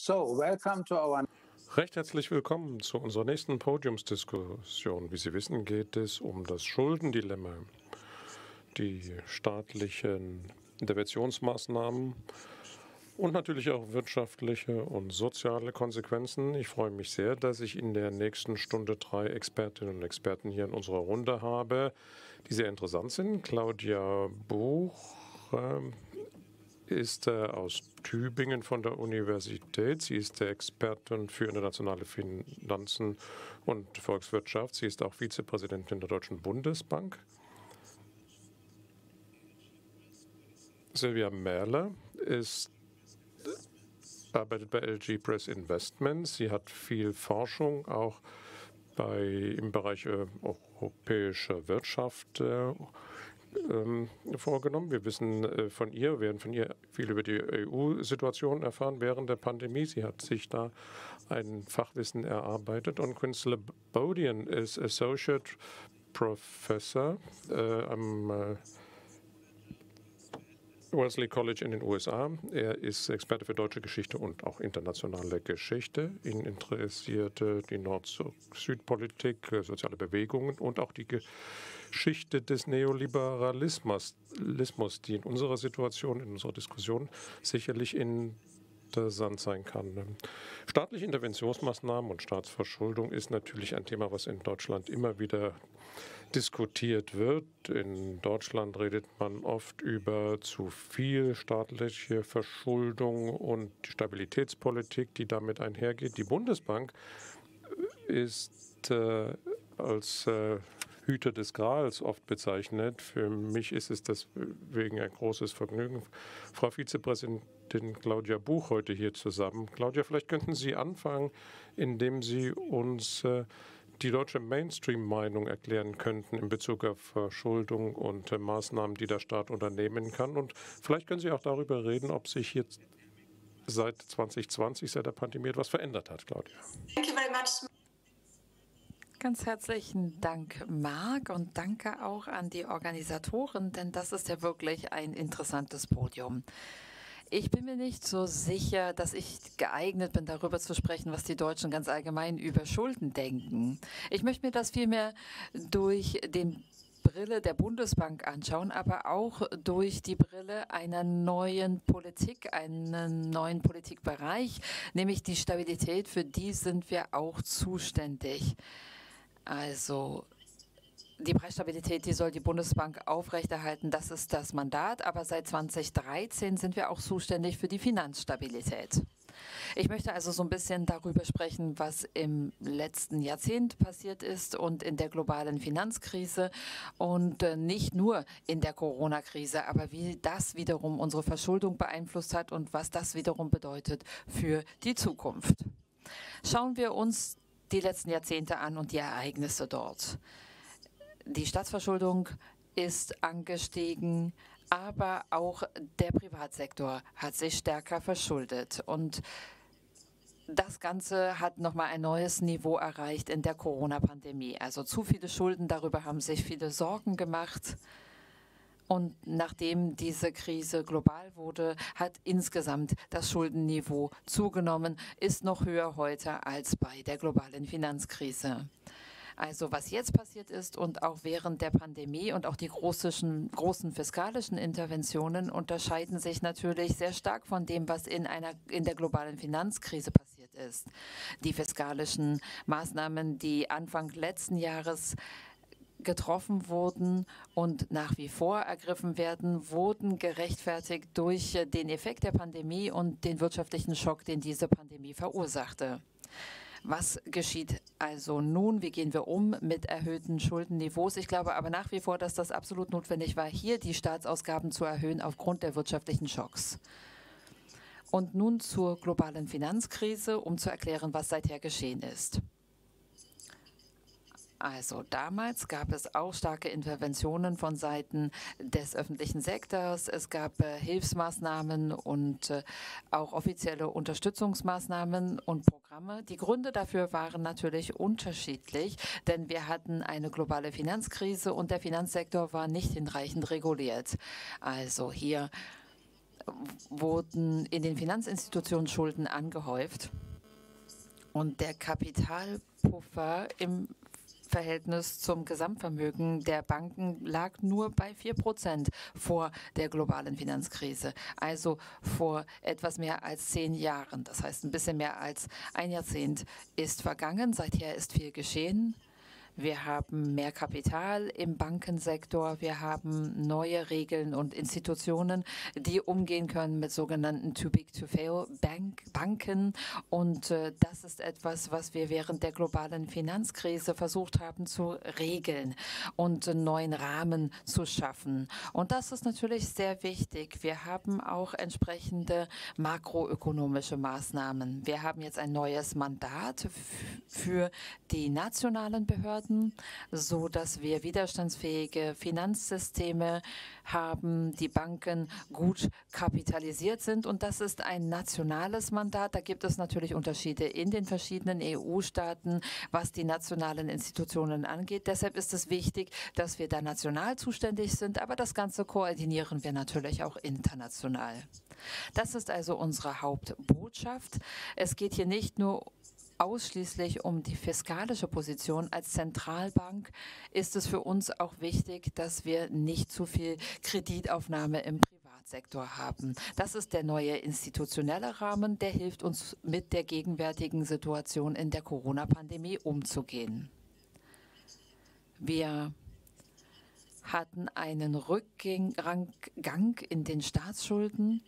So, welcome to our Recht herzlich willkommen zu unserer nächsten Podiumsdiskussion. Wie Sie wissen, geht es um das Schuldendilemma, die staatlichen Interventionsmaßnahmen und natürlich auch wirtschaftliche und soziale Konsequenzen. Ich freue mich sehr, dass ich in der nächsten Stunde drei Expertinnen und Experten hier in unserer Runde habe, die sehr interessant sind. Claudia Buch äh, ist äh, aus Tübingen von der Universität. Sie ist der Expertin für internationale Finanzen und Volkswirtschaft. Sie ist auch Vizepräsidentin der Deutschen Bundesbank. Silvia Merle ist arbeitet bei LG Press Investments. Sie hat viel Forschung auch bei, im Bereich äh, europäischer Wirtschaft äh, ähm, vorgenommen. Wir wissen äh, von ihr, werden von ihr viel über die EU-Situation erfahren während der Pandemie. Sie hat sich da ein Fachwissen erarbeitet. Und Quincy Bodian ist Associate Professor äh, am äh, Wellesley College in den USA. Er ist Experte für deutsche Geschichte und auch internationale Geschichte. Ihn interessierte die Nord-Süd-Politik, äh, soziale Bewegungen und auch die Geschichte des Neoliberalismus, die in unserer Situation, in unserer Diskussion sicherlich interessant sein kann. Staatliche Interventionsmaßnahmen und Staatsverschuldung ist natürlich ein Thema, was in Deutschland immer wieder diskutiert wird. In Deutschland redet man oft über zu viel staatliche Verschuldung und die Stabilitätspolitik, die damit einhergeht. Die Bundesbank ist äh, als äh, Hüter des Grals oft bezeichnet. Für mich ist es deswegen ein großes Vergnügen, Frau Vizepräsidentin Claudia Buch heute hier zusammen. Claudia, vielleicht könnten Sie anfangen, indem Sie uns äh, die deutsche Mainstream-Meinung erklären könnten in Bezug auf Verschuldung und äh, Maßnahmen, die der Staat unternehmen kann. Und vielleicht können Sie auch darüber reden, ob sich jetzt seit 2020, seit der Pandemie etwas verändert hat, Claudia. Thank you very much. Ganz herzlichen Dank, Marc, und danke auch an die Organisatoren, denn das ist ja wirklich ein interessantes Podium. Ich bin mir nicht so sicher, dass ich geeignet bin, darüber zu sprechen, was die Deutschen ganz allgemein über Schulden denken. Ich möchte mir das vielmehr durch den Brille der Bundesbank anschauen, aber auch durch die Brille einer neuen Politik, einen neuen Politikbereich, nämlich die Stabilität, für die sind wir auch zuständig. Also die Preisstabilität, die soll die Bundesbank aufrechterhalten. Das ist das Mandat. Aber seit 2013 sind wir auch zuständig für die Finanzstabilität. Ich möchte also so ein bisschen darüber sprechen, was im letzten Jahrzehnt passiert ist und in der globalen Finanzkrise und äh, nicht nur in der Corona-Krise, aber wie das wiederum unsere Verschuldung beeinflusst hat und was das wiederum bedeutet für die Zukunft. Schauen wir uns die letzten Jahrzehnte an und die Ereignisse dort. Die Staatsverschuldung ist angestiegen, aber auch der Privatsektor hat sich stärker verschuldet. Und das Ganze hat nochmal ein neues Niveau erreicht in der Corona-Pandemie. Also zu viele Schulden, darüber haben sich viele Sorgen gemacht. Und nachdem diese Krise global wurde, hat insgesamt das Schuldenniveau zugenommen, ist noch höher heute als bei der globalen Finanzkrise. Also was jetzt passiert ist und auch während der Pandemie und auch die großen, großen fiskalischen Interventionen unterscheiden sich natürlich sehr stark von dem, was in, einer, in der globalen Finanzkrise passiert ist. Die fiskalischen Maßnahmen, die Anfang letzten Jahres getroffen wurden und nach wie vor ergriffen werden, wurden gerechtfertigt durch den Effekt der Pandemie und den wirtschaftlichen Schock, den diese Pandemie verursachte. Was geschieht also nun? Wie gehen wir um mit erhöhten Schuldenniveaus? Ich glaube aber nach wie vor, dass das absolut notwendig war, hier die Staatsausgaben zu erhöhen aufgrund der wirtschaftlichen Schocks. Und nun zur globalen Finanzkrise, um zu erklären, was seither geschehen ist. Also damals gab es auch starke Interventionen von Seiten des öffentlichen Sektors. Es gab äh, Hilfsmaßnahmen und äh, auch offizielle Unterstützungsmaßnahmen und Programme. Die Gründe dafür waren natürlich unterschiedlich, denn wir hatten eine globale Finanzkrise und der Finanzsektor war nicht hinreichend reguliert. Also hier wurden in den Finanzinstitutionen Schulden angehäuft. Und der Kapitalpuffer im Verhältnis zum Gesamtvermögen der Banken lag nur bei 4 Prozent vor der globalen Finanzkrise, also vor etwas mehr als zehn Jahren. Das heißt, ein bisschen mehr als ein Jahrzehnt ist vergangen. Seither ist viel geschehen. Wir haben mehr Kapital im Bankensektor. Wir haben neue Regeln und Institutionen, die umgehen können mit sogenannten Too Big to Fail Bank Banken. Und äh, das ist etwas, was wir während der globalen Finanzkrise versucht haben zu regeln und einen neuen Rahmen zu schaffen. Und das ist natürlich sehr wichtig. Wir haben auch entsprechende makroökonomische Maßnahmen. Wir haben jetzt ein neues Mandat für die nationalen Behörden werden, so dass wir widerstandsfähige Finanzsysteme haben, die Banken gut kapitalisiert sind. Und das ist ein nationales Mandat. Da gibt es natürlich Unterschiede in den verschiedenen EU-Staaten, was die nationalen Institutionen angeht. Deshalb ist es wichtig, dass wir da national zuständig sind, aber das Ganze koordinieren wir natürlich auch international. Das ist also unsere Hauptbotschaft. Es geht hier nicht nur ausschließlich um die fiskalische Position. Als Zentralbank ist es für uns auch wichtig, dass wir nicht zu viel Kreditaufnahme im Privatsektor haben. Das ist der neue institutionelle Rahmen, der hilft uns mit der gegenwärtigen Situation in der Corona-Pandemie umzugehen. Wir hatten einen Rückgang in den Staatsschulden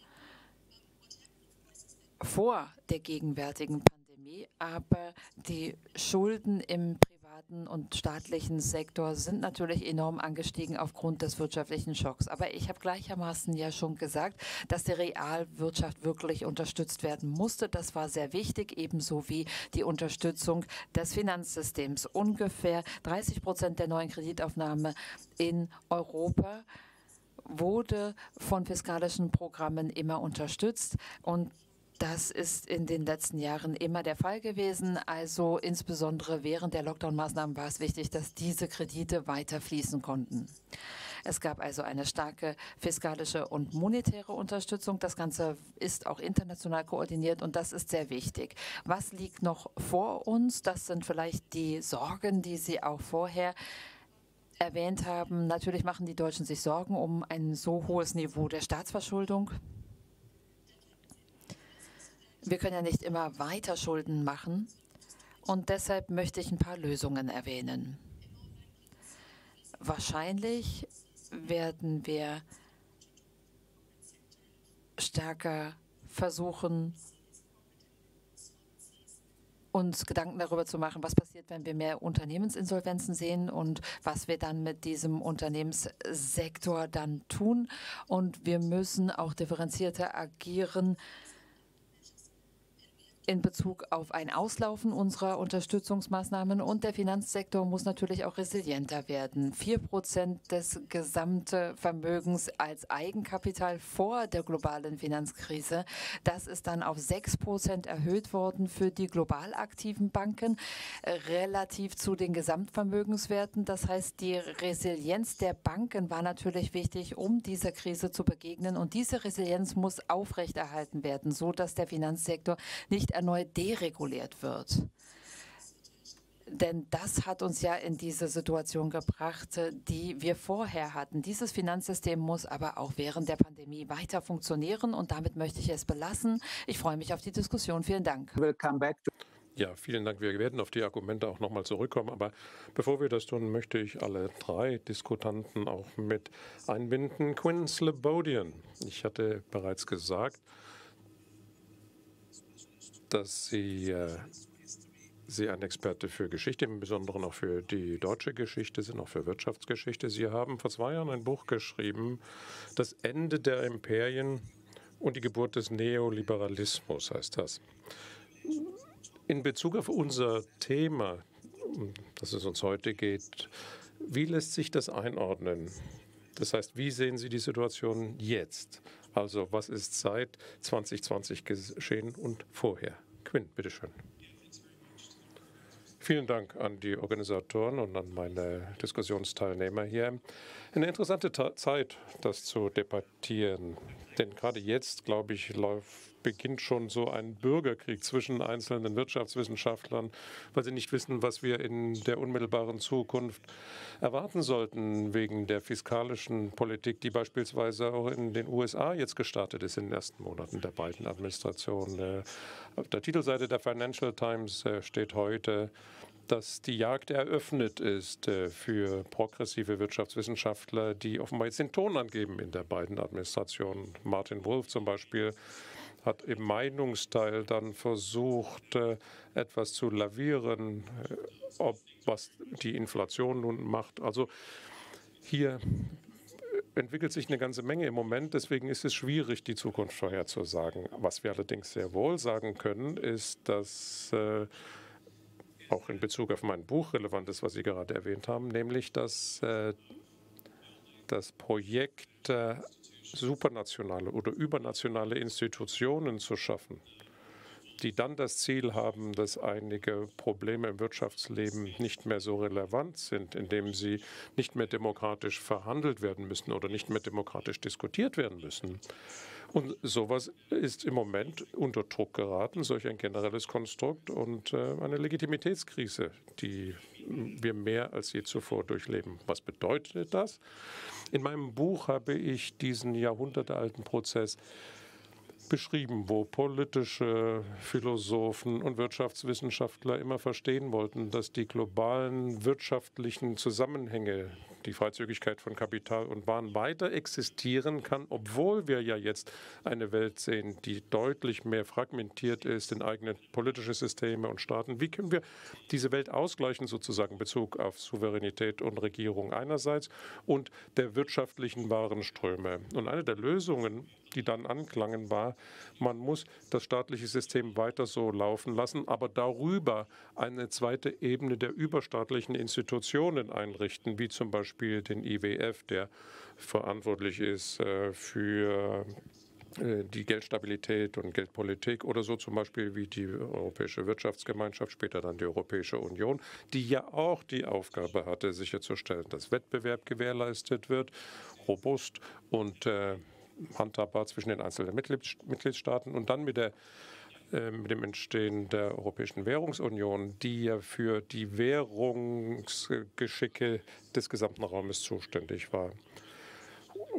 vor der gegenwärtigen Pandemie aber die Schulden im privaten und staatlichen Sektor sind natürlich enorm angestiegen aufgrund des wirtschaftlichen Schocks. Aber ich habe gleichermaßen ja schon gesagt, dass die Realwirtschaft wirklich unterstützt werden musste. Das war sehr wichtig, ebenso wie die Unterstützung des Finanzsystems. Ungefähr 30 Prozent der neuen Kreditaufnahme in Europa wurde von fiskalischen Programmen immer unterstützt und das ist in den letzten Jahren immer der Fall gewesen. Also insbesondere während der Lockdown-Maßnahmen war es wichtig, dass diese Kredite weiter fließen konnten. Es gab also eine starke fiskalische und monetäre Unterstützung. Das Ganze ist auch international koordiniert und das ist sehr wichtig. Was liegt noch vor uns? Das sind vielleicht die Sorgen, die Sie auch vorher erwähnt haben. Natürlich machen die Deutschen sich Sorgen um ein so hohes Niveau der Staatsverschuldung. Wir können ja nicht immer weiter Schulden machen. Und deshalb möchte ich ein paar Lösungen erwähnen. Wahrscheinlich werden wir stärker versuchen, uns Gedanken darüber zu machen, was passiert, wenn wir mehr Unternehmensinsolvenzen sehen und was wir dann mit diesem Unternehmenssektor dann tun. Und wir müssen auch differenzierter agieren in Bezug auf ein Auslaufen unserer Unterstützungsmaßnahmen und der Finanzsektor muss natürlich auch resilienter werden. Vier Prozent des Gesamtvermögens als Eigenkapital vor der globalen Finanzkrise, das ist dann auf sechs Prozent erhöht worden für die global aktiven Banken relativ zu den Gesamtvermögenswerten. Das heißt, die Resilienz der Banken war natürlich wichtig, um dieser Krise zu begegnen und diese Resilienz muss aufrechterhalten werden, so dass der Finanzsektor nicht erneut dereguliert wird. Denn das hat uns ja in diese Situation gebracht, die wir vorher hatten. Dieses Finanzsystem muss aber auch während der Pandemie weiter funktionieren und damit möchte ich es belassen. Ich freue mich auf die Diskussion. Vielen Dank. Ja, vielen Dank. Wir werden auf die Argumente auch nochmal zurückkommen. Aber bevor wir das tun, möchte ich alle drei Diskutanten auch mit einbinden. Quinn Slobodian. Ich hatte bereits gesagt, dass Sie, äh, Sie ein Experte für Geschichte, im Besonderen auch für die deutsche Geschichte sind, auch für Wirtschaftsgeschichte. Sie haben vor zwei Jahren ein Buch geschrieben, Das Ende der Imperien und die Geburt des Neoliberalismus heißt das. In Bezug auf unser Thema, um das es uns heute geht, wie lässt sich das einordnen? Das heißt, wie sehen Sie die Situation jetzt? Also was ist seit 2020 geschehen und vorher? Quinn, bitteschön. Vielen Dank an die Organisatoren und an meine Diskussionsteilnehmer hier. Eine interessante Ta Zeit, das zu debattieren. Denn gerade jetzt, glaube ich, läuft, beginnt schon so ein Bürgerkrieg zwischen einzelnen Wirtschaftswissenschaftlern, weil sie nicht wissen, was wir in der unmittelbaren Zukunft erwarten sollten wegen der fiskalischen Politik, die beispielsweise auch in den USA jetzt gestartet ist in den ersten Monaten der beiden Administrationen. Auf der Titelseite der Financial Times äh, steht heute, dass die Jagd eröffnet ist äh, für progressive Wirtschaftswissenschaftler, die offenbar jetzt den Ton angeben in der beiden Administrationen. Martin Wolf zum Beispiel hat im Meinungsteil dann versucht, äh, etwas zu lavieren, ob was die Inflation nun macht. Also hier entwickelt sich eine ganze Menge im Moment. Deswegen ist es schwierig, die Zukunft vorherzusagen. Was wir allerdings sehr wohl sagen können, ist, dass äh, auch in Bezug auf mein Buch relevant ist, was Sie gerade erwähnt haben, nämlich dass äh, das Projekt äh, supranationale oder übernationale Institutionen zu schaffen, die dann das Ziel haben, dass einige Probleme im Wirtschaftsleben nicht mehr so relevant sind, indem sie nicht mehr demokratisch verhandelt werden müssen oder nicht mehr demokratisch diskutiert werden müssen. Und sowas ist im Moment unter Druck geraten, solch ein generelles Konstrukt und äh, eine Legitimitätskrise, die wir mehr als je zuvor durchleben. Was bedeutet das? In meinem Buch habe ich diesen jahrhundertealten Prozess beschrieben, wo politische Philosophen und Wirtschaftswissenschaftler immer verstehen wollten, dass die globalen wirtschaftlichen Zusammenhänge, die Freizügigkeit von Kapital und Waren weiter existieren kann, obwohl wir ja jetzt eine Welt sehen, die deutlich mehr fragmentiert ist in eigene politische Systeme und Staaten. Wie können wir diese Welt ausgleichen, sozusagen in Bezug auf Souveränität und Regierung einerseits und der wirtschaftlichen Warenströme? Und eine der Lösungen, die dann anklangen, war, man muss das staatliche System weiter so laufen lassen, aber darüber eine zweite Ebene der überstaatlichen Institutionen einrichten, wie zum Beispiel den IWF, der verantwortlich ist äh, für äh, die Geldstabilität und Geldpolitik oder so zum Beispiel wie die Europäische Wirtschaftsgemeinschaft, später dann die Europäische Union, die ja auch die Aufgabe hatte, sicherzustellen, dass Wettbewerb gewährleistet wird, robust und äh, handhabbar zwischen den einzelnen Mitgliedstaaten. Und dann mit, der, mit dem Entstehen der Europäischen Währungsunion, die ja für die Währungsgeschicke des gesamten Raumes zuständig war.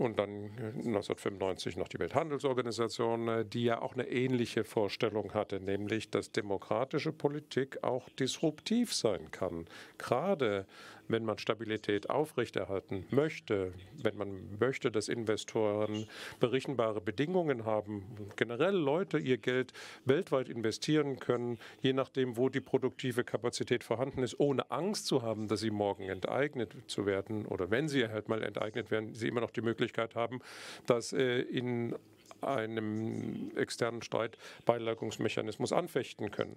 Und dann 1995 noch die Welthandelsorganisation, äh, die ja auch eine ähnliche Vorstellung hatte, nämlich, dass demokratische Politik auch disruptiv sein kann. Gerade wenn man Stabilität aufrechterhalten möchte, wenn man möchte, dass Investoren berechenbare Bedingungen haben, generell Leute ihr Geld weltweit investieren können, je nachdem, wo die produktive Kapazität vorhanden ist, ohne Angst zu haben, dass sie morgen enteignet zu werden oder wenn sie halt mal enteignet werden, sie immer noch die Möglichkeit haben, dass äh, in einem externen Streitbeilegungsmechanismus anfechten können.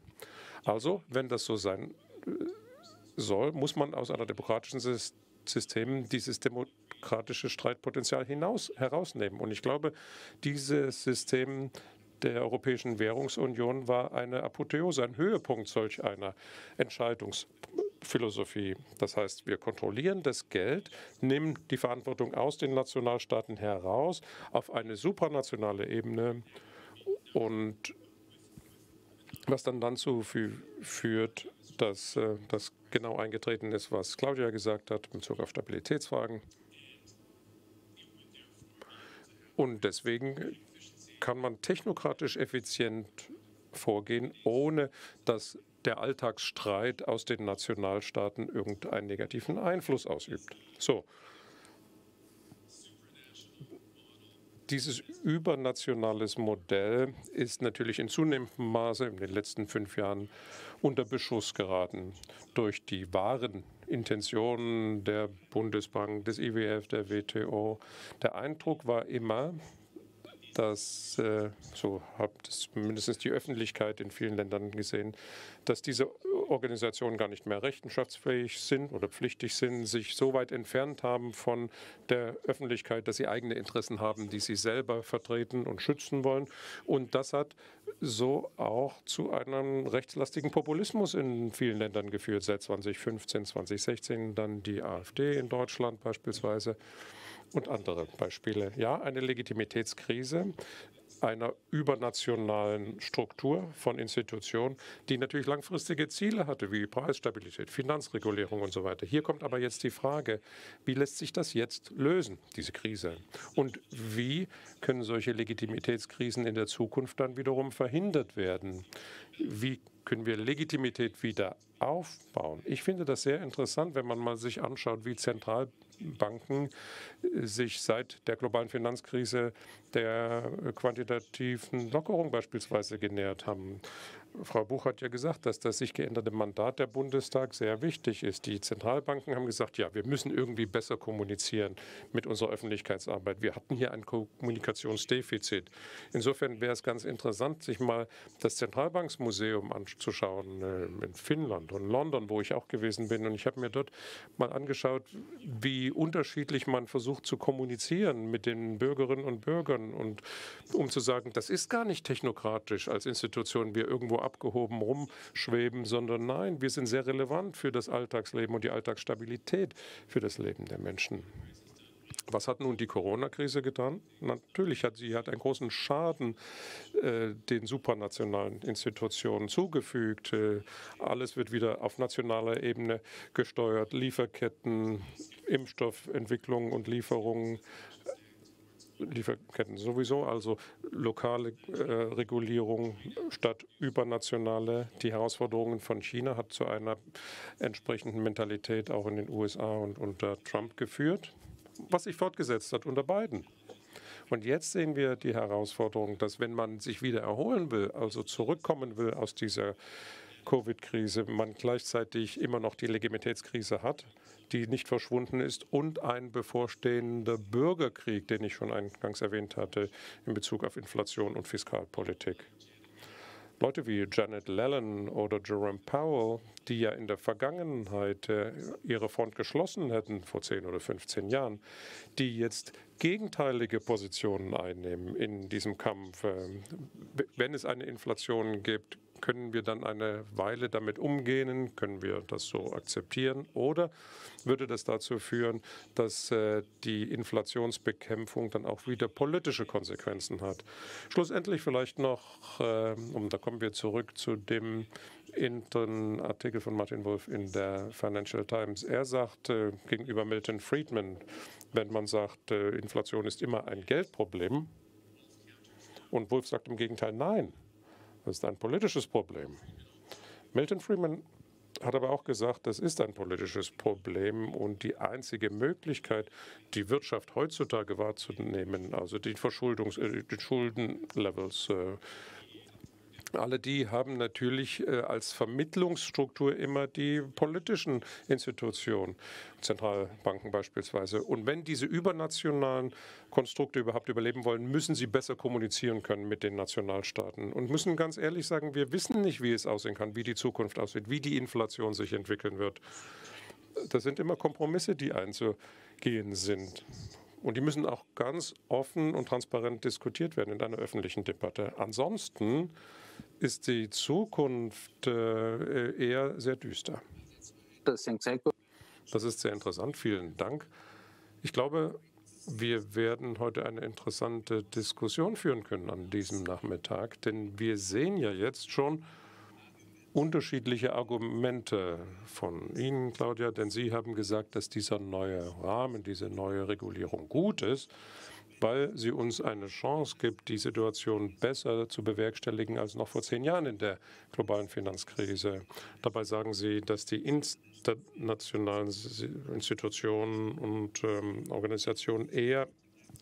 Also, wenn das so sein äh, soll, muss man aus einer demokratischen System dieses demokratische Streitpotenzial hinaus, herausnehmen. Und ich glaube, dieses System der Europäischen Währungsunion war eine Apotheose, ein Höhepunkt solch einer Entscheidungsphilosophie. Das heißt, wir kontrollieren das Geld, nehmen die Verantwortung aus den Nationalstaaten heraus auf eine supranationale Ebene und was dann dazu führt, dass äh, das genau eingetreten ist, was Claudia gesagt hat in Bezug auf Stabilitätsfragen. Und deswegen kann man technokratisch effizient vorgehen, ohne dass der Alltagsstreit aus den Nationalstaaten irgendeinen negativen Einfluss ausübt. So, Dieses übernationales Modell ist natürlich in zunehmendem Maße in den letzten fünf Jahren unter Beschuss geraten durch die wahren Intentionen der Bundesbank, des IWF, der WTO. Der Eindruck war immer, dass, äh, so hat es mindestens die Öffentlichkeit in vielen Ländern gesehen, dass diese Organisationen gar nicht mehr rechenschaftsfähig sind oder pflichtig sind, sich so weit entfernt haben von der Öffentlichkeit, dass sie eigene Interessen haben, die sie selber vertreten und schützen wollen. Und das hat so auch zu einem rechtslastigen Populismus in vielen Ländern geführt, seit 2015, 2016, dann die AfD in Deutschland beispielsweise und andere Beispiele. Ja, eine Legitimitätskrise einer übernationalen Struktur von Institutionen, die natürlich langfristige Ziele hatte, wie Preisstabilität, Finanzregulierung und so weiter. Hier kommt aber jetzt die Frage, wie lässt sich das jetzt lösen, diese Krise? Und wie können solche Legitimitätskrisen in der Zukunft dann wiederum verhindert werden? Wie können wir Legitimität wieder aufbauen? Ich finde das sehr interessant, wenn man mal sich anschaut, wie Zentralbanken sich seit der globalen Finanzkrise der quantitativen Lockerung beispielsweise genähert haben. Frau Buch hat ja gesagt, dass das sich geänderte Mandat der Bundestag sehr wichtig ist. Die Zentralbanken haben gesagt, ja, wir müssen irgendwie besser kommunizieren mit unserer Öffentlichkeitsarbeit. Wir hatten hier ein Kommunikationsdefizit. Insofern wäre es ganz interessant, sich mal das Zentralbanksmuseum anzuschauen äh, in Finnland und London, wo ich auch gewesen bin. Und ich habe mir dort mal angeschaut, wie unterschiedlich man versucht zu kommunizieren mit den Bürgerinnen und Bürgern und um zu sagen, das ist gar nicht technokratisch als Institution, wir irgendwo abgehoben rumschweben, sondern nein, wir sind sehr relevant für das Alltagsleben und die Alltagsstabilität für das Leben der Menschen. Was hat nun die Corona-Krise getan? Natürlich hat sie hat einen großen Schaden äh, den supranationalen Institutionen zugefügt. Äh, alles wird wieder auf nationaler Ebene gesteuert. Lieferketten, Impfstoffentwicklung und Lieferungen Lieferketten sowieso, also lokale äh, Regulierung statt übernationale. Die Herausforderungen von China hat zu einer entsprechenden Mentalität auch in den USA und unter Trump geführt, was sich fortgesetzt hat unter Biden. Und jetzt sehen wir die Herausforderung, dass wenn man sich wieder erholen will, also zurückkommen will aus dieser Covid-Krise, man gleichzeitig immer noch die Legitimitätskrise hat, die nicht verschwunden ist, und ein bevorstehender Bürgerkrieg, den ich schon eingangs erwähnt hatte, in Bezug auf Inflation und Fiskalpolitik. Leute wie Janet Yellen oder Jerome Powell, die ja in der Vergangenheit äh, ihre Front geschlossen hätten vor 10 oder 15 Jahren, die jetzt gegenteilige Positionen einnehmen in diesem Kampf. Äh, wenn es eine Inflation gibt, können wir dann eine Weile damit umgehen? Können wir das so akzeptieren? Oder würde das dazu führen, dass äh, die Inflationsbekämpfung dann auch wieder politische Konsequenzen hat? Schlussendlich vielleicht noch, äh, und da kommen wir zurück zu dem internen Artikel von Martin Wolf in der Financial Times. Er sagt äh, gegenüber Milton Friedman, wenn man sagt, Inflation ist immer ein Geldproblem, und Wolf sagt im Gegenteil, nein, das ist ein politisches Problem. Milton Friedman hat aber auch gesagt, das ist ein politisches Problem und die einzige Möglichkeit, die Wirtschaft heutzutage wahrzunehmen, also die Verschuldungs-, äh, die Schuldenlevels äh, alle die haben natürlich äh, als Vermittlungsstruktur immer die politischen Institutionen, Zentralbanken beispielsweise. Und wenn diese übernationalen Konstrukte überhaupt überleben wollen, müssen sie besser kommunizieren können mit den Nationalstaaten und müssen ganz ehrlich sagen, wir wissen nicht, wie es aussehen kann, wie die Zukunft aussieht, wie die Inflation sich entwickeln wird. Das sind immer Kompromisse, die einzugehen sind. Und die müssen auch ganz offen und transparent diskutiert werden in einer öffentlichen Debatte. Ansonsten ist die Zukunft äh, eher sehr düster. Das ist sehr interessant. Vielen Dank. Ich glaube, wir werden heute eine interessante Diskussion führen können an diesem Nachmittag, denn wir sehen ja jetzt schon unterschiedliche Argumente von Ihnen, Claudia, denn Sie haben gesagt, dass dieser neue Rahmen, diese neue Regulierung gut ist weil sie uns eine Chance gibt, die Situation besser zu bewerkstelligen als noch vor zehn Jahren in der globalen Finanzkrise. Dabei sagen Sie, dass die internationalen Institutionen und ähm, Organisationen eher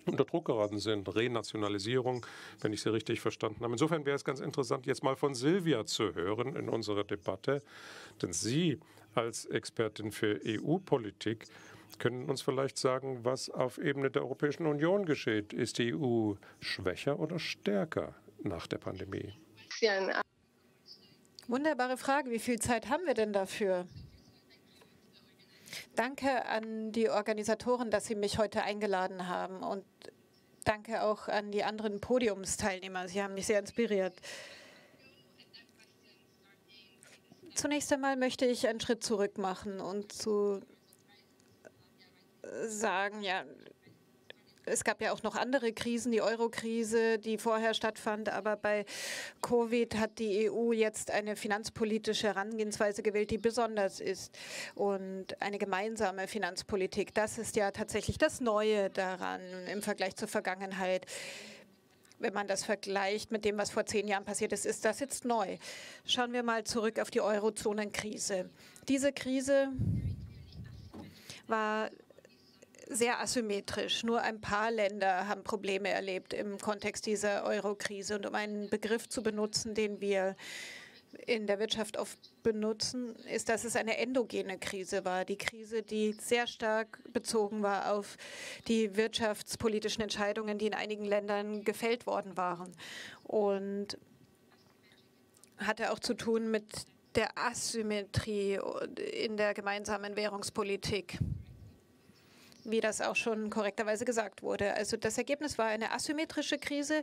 unter Druck geraten sind. Renationalisierung, wenn ich Sie richtig verstanden habe. Insofern wäre es ganz interessant, jetzt mal von Silvia zu hören in unserer Debatte. Denn Sie als Expertin für EU-Politik können uns vielleicht sagen, was auf Ebene der Europäischen Union geschieht. Ist die EU schwächer oder stärker nach der Pandemie? Wunderbare Frage. Wie viel Zeit haben wir denn dafür? Danke an die Organisatoren, dass sie mich heute eingeladen haben und danke auch an die anderen Podiumsteilnehmer. Sie haben mich sehr inspiriert. Zunächst einmal möchte ich einen Schritt zurück machen und zu sagen, ja, es gab ja auch noch andere Krisen, die Euro-Krise, die vorher stattfand, aber bei Covid hat die EU jetzt eine finanzpolitische Herangehensweise gewählt, die besonders ist und eine gemeinsame Finanzpolitik. Das ist ja tatsächlich das Neue daran im Vergleich zur Vergangenheit. Wenn man das vergleicht mit dem, was vor zehn Jahren passiert ist, ist das jetzt neu. Schauen wir mal zurück auf die Eurozonenkrise. Diese Krise war sehr asymmetrisch. Nur ein paar Länder haben Probleme erlebt im Kontext dieser Euro-Krise. Und um einen Begriff zu benutzen, den wir in der Wirtschaft oft benutzen, ist, dass es eine endogene Krise war. Die Krise, die sehr stark bezogen war auf die wirtschaftspolitischen Entscheidungen, die in einigen Ländern gefällt worden waren. Und hatte auch zu tun mit der Asymmetrie in der gemeinsamen Währungspolitik wie das auch schon korrekterweise gesagt wurde. Also das Ergebnis war eine asymmetrische Krise,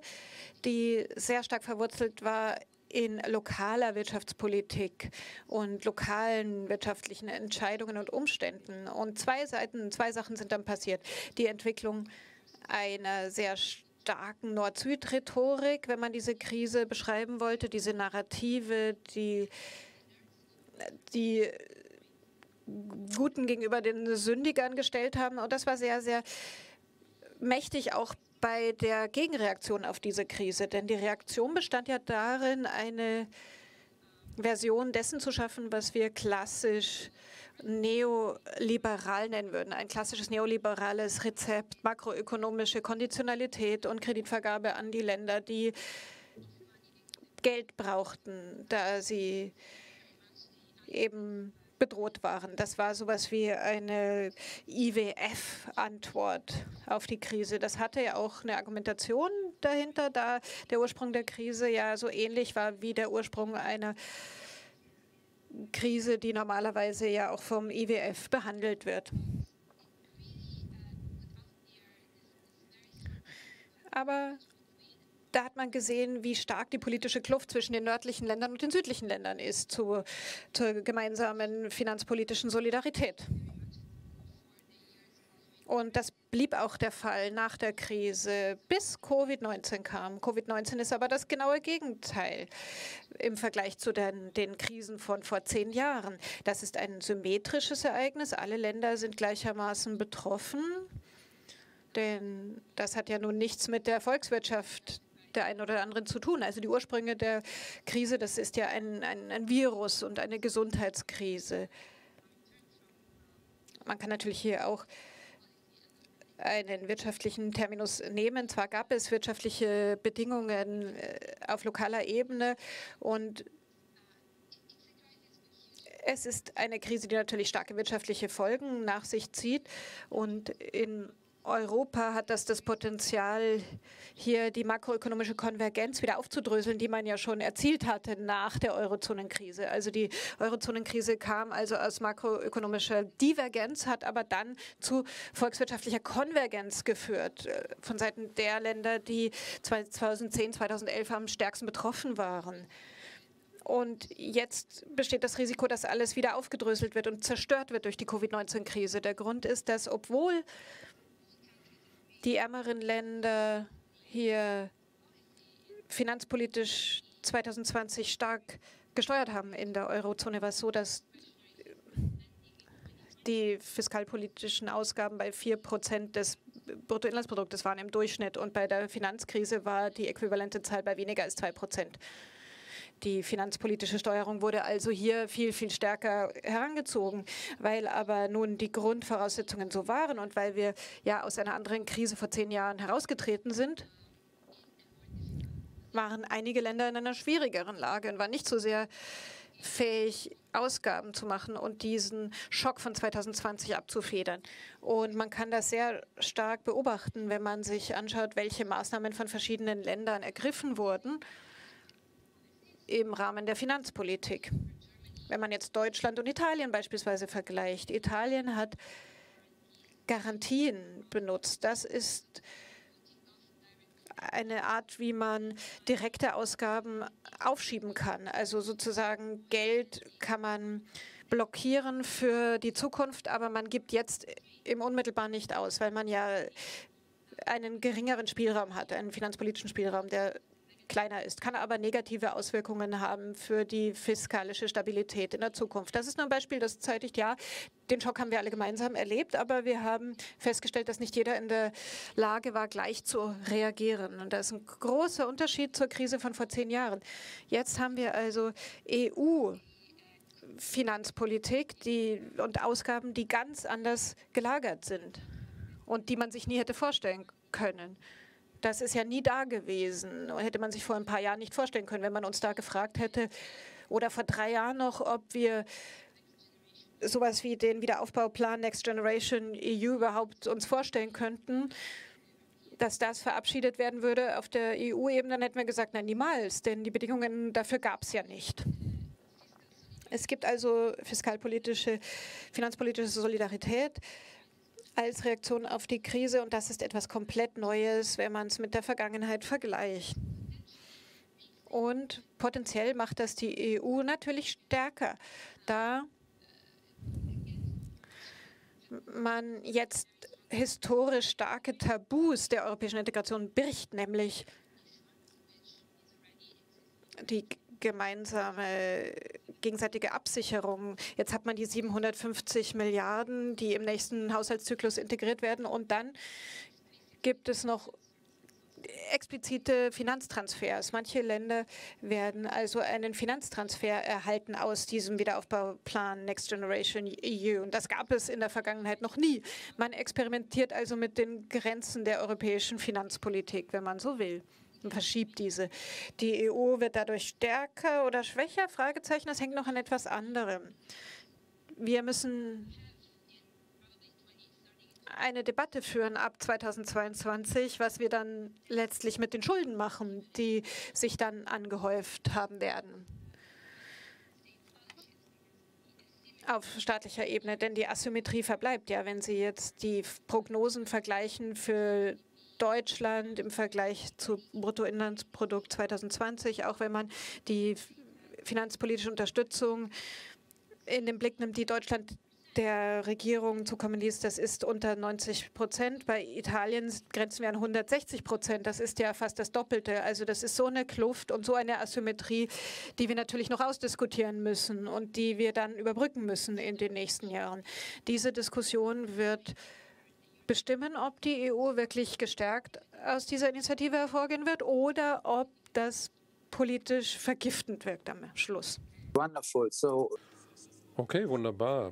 die sehr stark verwurzelt war in lokaler Wirtschaftspolitik und lokalen wirtschaftlichen Entscheidungen und Umständen. Und zwei Seiten, zwei Sachen sind dann passiert. Die Entwicklung einer sehr starken Nord-Süd-Rhetorik, wenn man diese Krise beschreiben wollte, diese Narrative, die die Guten gegenüber den Sündigern gestellt haben. Und das war sehr, sehr mächtig auch bei der Gegenreaktion auf diese Krise. Denn die Reaktion bestand ja darin, eine Version dessen zu schaffen, was wir klassisch neoliberal nennen würden. Ein klassisches neoliberales Rezept, makroökonomische Konditionalität und Kreditvergabe an die Länder, die Geld brauchten, da sie eben bedroht waren. Das war sowas wie eine IWF-Antwort auf die Krise. Das hatte ja auch eine Argumentation dahinter, da der Ursprung der Krise ja so ähnlich war wie der Ursprung einer Krise, die normalerweise ja auch vom IWF behandelt wird. Aber da hat man gesehen, wie stark die politische Kluft zwischen den nördlichen Ländern und den südlichen Ländern ist zu, zur gemeinsamen finanzpolitischen Solidarität. Und das blieb auch der Fall nach der Krise, bis Covid-19 kam. Covid-19 ist aber das genaue Gegenteil im Vergleich zu den, den, Krisen von vor zehn Jahren. Das ist ein symmetrisches Ereignis. Alle Länder sind gleichermaßen betroffen. Denn das hat ja nun nichts mit der Volkswirtschaft der einen oder anderen zu tun. Also die Ursprünge der Krise, das ist ja ein, ein, ein Virus und eine Gesundheitskrise. Man kann natürlich hier auch einen wirtschaftlichen Terminus nehmen. Zwar gab es wirtschaftliche Bedingungen äh, auf lokaler Ebene und es ist eine Krise, die natürlich starke wirtschaftliche Folgen nach sich zieht. Und in Europa hat das das Potenzial, hier die makroökonomische Konvergenz wieder aufzudröseln, die man ja schon erzielt hatte nach der Eurozonenkrise. Also die Eurozonenkrise kam also aus makroökonomischer Divergenz, hat aber dann zu volkswirtschaftlicher Konvergenz geführt äh, von Seiten der Länder, die 2010, 2011 am stärksten betroffen waren. Und jetzt besteht das Risiko, dass alles wieder aufgedröselt wird und zerstört wird durch die Covid-19-Krise. Der Grund ist, dass obwohl die ärmeren Länder hier finanzpolitisch 2020 stark gesteuert haben in der Eurozone, war es so, dass die fiskalpolitischen Ausgaben bei 4 Prozent des Bruttoinlandsproduktes waren im Durchschnitt und bei der Finanzkrise war die äquivalente Zahl bei weniger als 2 Prozent. Die finanzpolitische Steuerung wurde also hier viel, viel stärker herangezogen. Weil aber nun die Grundvoraussetzungen so waren und weil wir ja aus einer anderen Krise vor zehn Jahren herausgetreten sind, waren einige Länder in einer schwierigeren Lage und waren nicht so sehr fähig, Ausgaben zu machen und diesen Schock von 2020 abzufedern. Und man kann das sehr stark beobachten, wenn man sich anschaut, welche Maßnahmen von verschiedenen Ländern ergriffen wurden im Rahmen der Finanzpolitik. Wenn man jetzt Deutschland und Italien beispielsweise vergleicht. Italien hat Garantien benutzt. Das ist eine Art, wie man direkte Ausgaben aufschieben kann. Also sozusagen Geld kann man blockieren für die Zukunft, aber man gibt jetzt im Unmittelbar nicht aus, weil man ja einen geringeren Spielraum hat, einen finanzpolitischen Spielraum, der kleiner ist, kann aber negative Auswirkungen haben für die fiskalische Stabilität in der Zukunft. Das ist nur ein Beispiel, das zeitigt, ja, den Schock haben wir alle gemeinsam erlebt, aber wir haben festgestellt, dass nicht jeder in der Lage war, gleich zu reagieren. Und das ist ein großer Unterschied zur Krise von vor zehn Jahren. Jetzt haben wir also EU Finanzpolitik die, und Ausgaben, die ganz anders gelagert sind und die man sich nie hätte vorstellen können. Das ist ja nie da gewesen. Hätte man sich vor ein paar Jahren nicht vorstellen können, wenn man uns da gefragt hätte oder vor drei Jahren noch, ob wir sowas wie den Wiederaufbauplan Next Generation EU überhaupt uns vorstellen könnten, dass das verabschiedet werden würde auf der EU-Ebene, dann hätten wir gesagt, nein, niemals, denn die Bedingungen dafür gab es ja nicht. Es gibt also fiskalpolitische, finanzpolitische Solidarität als Reaktion auf die Krise und das ist etwas komplett Neues, wenn man es mit der Vergangenheit vergleicht. Und potenziell macht das die EU natürlich stärker, da man jetzt historisch starke Tabus der europäischen Integration bricht, nämlich die gemeinsame gegenseitige Absicherung. Jetzt hat man die 750 Milliarden, die im nächsten Haushaltszyklus integriert werden. Und dann gibt es noch explizite Finanztransfers. Manche Länder werden also einen Finanztransfer erhalten aus diesem Wiederaufbauplan Next Generation EU. Und das gab es in der Vergangenheit noch nie. Man experimentiert also mit den Grenzen der europäischen Finanzpolitik, wenn man so will verschiebt diese. Die EU wird dadurch stärker oder schwächer? Fragezeichen. Das hängt noch an etwas anderem. Wir müssen eine Debatte führen ab 2022, was wir dann letztlich mit den Schulden machen, die sich dann angehäuft haben werden auf staatlicher Ebene, denn die Asymmetrie verbleibt ja, wenn Sie jetzt die Prognosen vergleichen für Deutschland im Vergleich zu Bruttoinlandsprodukt 2020, auch wenn man die finanzpolitische Unterstützung in den Blick nimmt, die Deutschland der Regierung zukommen ließ, das ist unter 90 Prozent. Bei Italien grenzen wir an 160 Prozent. Das ist ja fast das Doppelte. Also das ist so eine Kluft und so eine Asymmetrie, die wir natürlich noch ausdiskutieren müssen und die wir dann überbrücken müssen in den nächsten Jahren. Diese Diskussion wird bestimmen, ob die EU wirklich gestärkt aus dieser Initiative hervorgehen wird oder ob das politisch vergiftend wirkt am Schluss. Wonderful. So okay, wunderbar.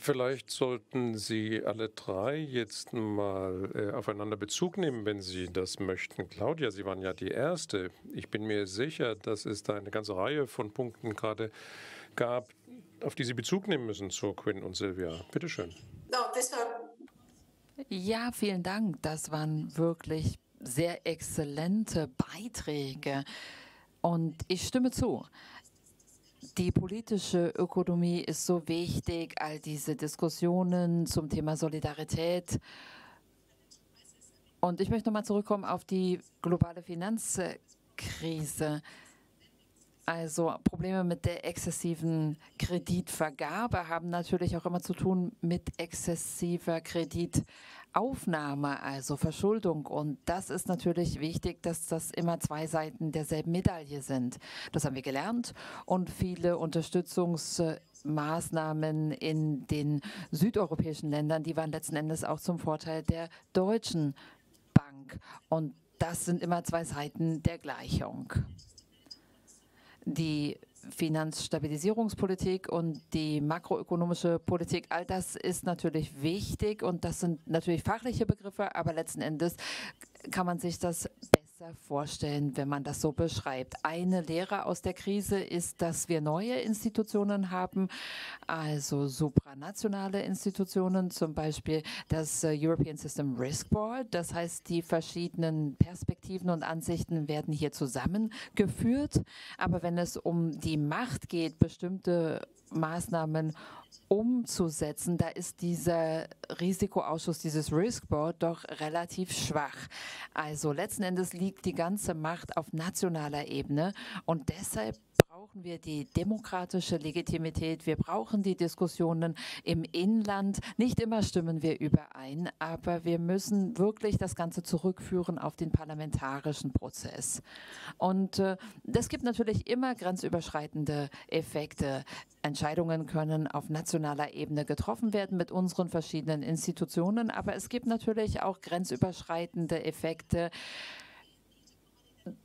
Vielleicht sollten Sie alle drei jetzt mal äh, aufeinander Bezug nehmen, wenn Sie das möchten. Claudia, Sie waren ja die Erste. Ich bin mir sicher, dass es da eine ganze Reihe von Punkten gerade gab, auf die Sie Bezug nehmen müssen zu Quinn und Silvia. Bitte schön. Ja, vielen Dank. Das waren wirklich sehr exzellente Beiträge. Und ich stimme zu. Die politische Ökonomie ist so wichtig, all diese Diskussionen zum Thema Solidarität. Und ich möchte nochmal zurückkommen auf die globale Finanzkrise. Also Probleme mit der exzessiven Kreditvergabe haben natürlich auch immer zu tun mit exzessiver Kreditaufnahme, also Verschuldung. Und das ist natürlich wichtig, dass das immer zwei Seiten derselben Medaille sind. Das haben wir gelernt und viele Unterstützungsmaßnahmen in den südeuropäischen Ländern, die waren letzten Endes auch zum Vorteil der deutschen Bank. Und das sind immer zwei Seiten der Gleichung die Finanzstabilisierungspolitik und die makroökonomische Politik, all das ist natürlich wichtig und das sind natürlich fachliche Begriffe, aber letzten Endes kann man sich das besser vorstellen, wenn man das so beschreibt. Eine Lehre aus der Krise ist, dass wir neue Institutionen haben, also supranationale Institutionen, zum Beispiel das äh, European System Risk Board. Das heißt, die verschiedenen Perspektiven und Ansichten werden hier zusammengeführt. Aber wenn es um die Macht geht, bestimmte Maßnahmen umzusetzen, da ist dieser Risikoausschuss, dieses Risk Board doch relativ schwach. Also letzten Endes liegt die ganze Macht auf nationaler Ebene und deshalb brauchen wir die demokratische Legitimität, wir brauchen die Diskussionen im Inland. Nicht immer stimmen wir überein, aber wir müssen wirklich das Ganze zurückführen auf den parlamentarischen Prozess. Und äh, das gibt natürlich immer grenzüberschreitende Effekte. Entscheidungen können auf nationaler Ebene getroffen werden mit unseren verschiedenen Institutionen, aber es gibt natürlich auch grenzüberschreitende Effekte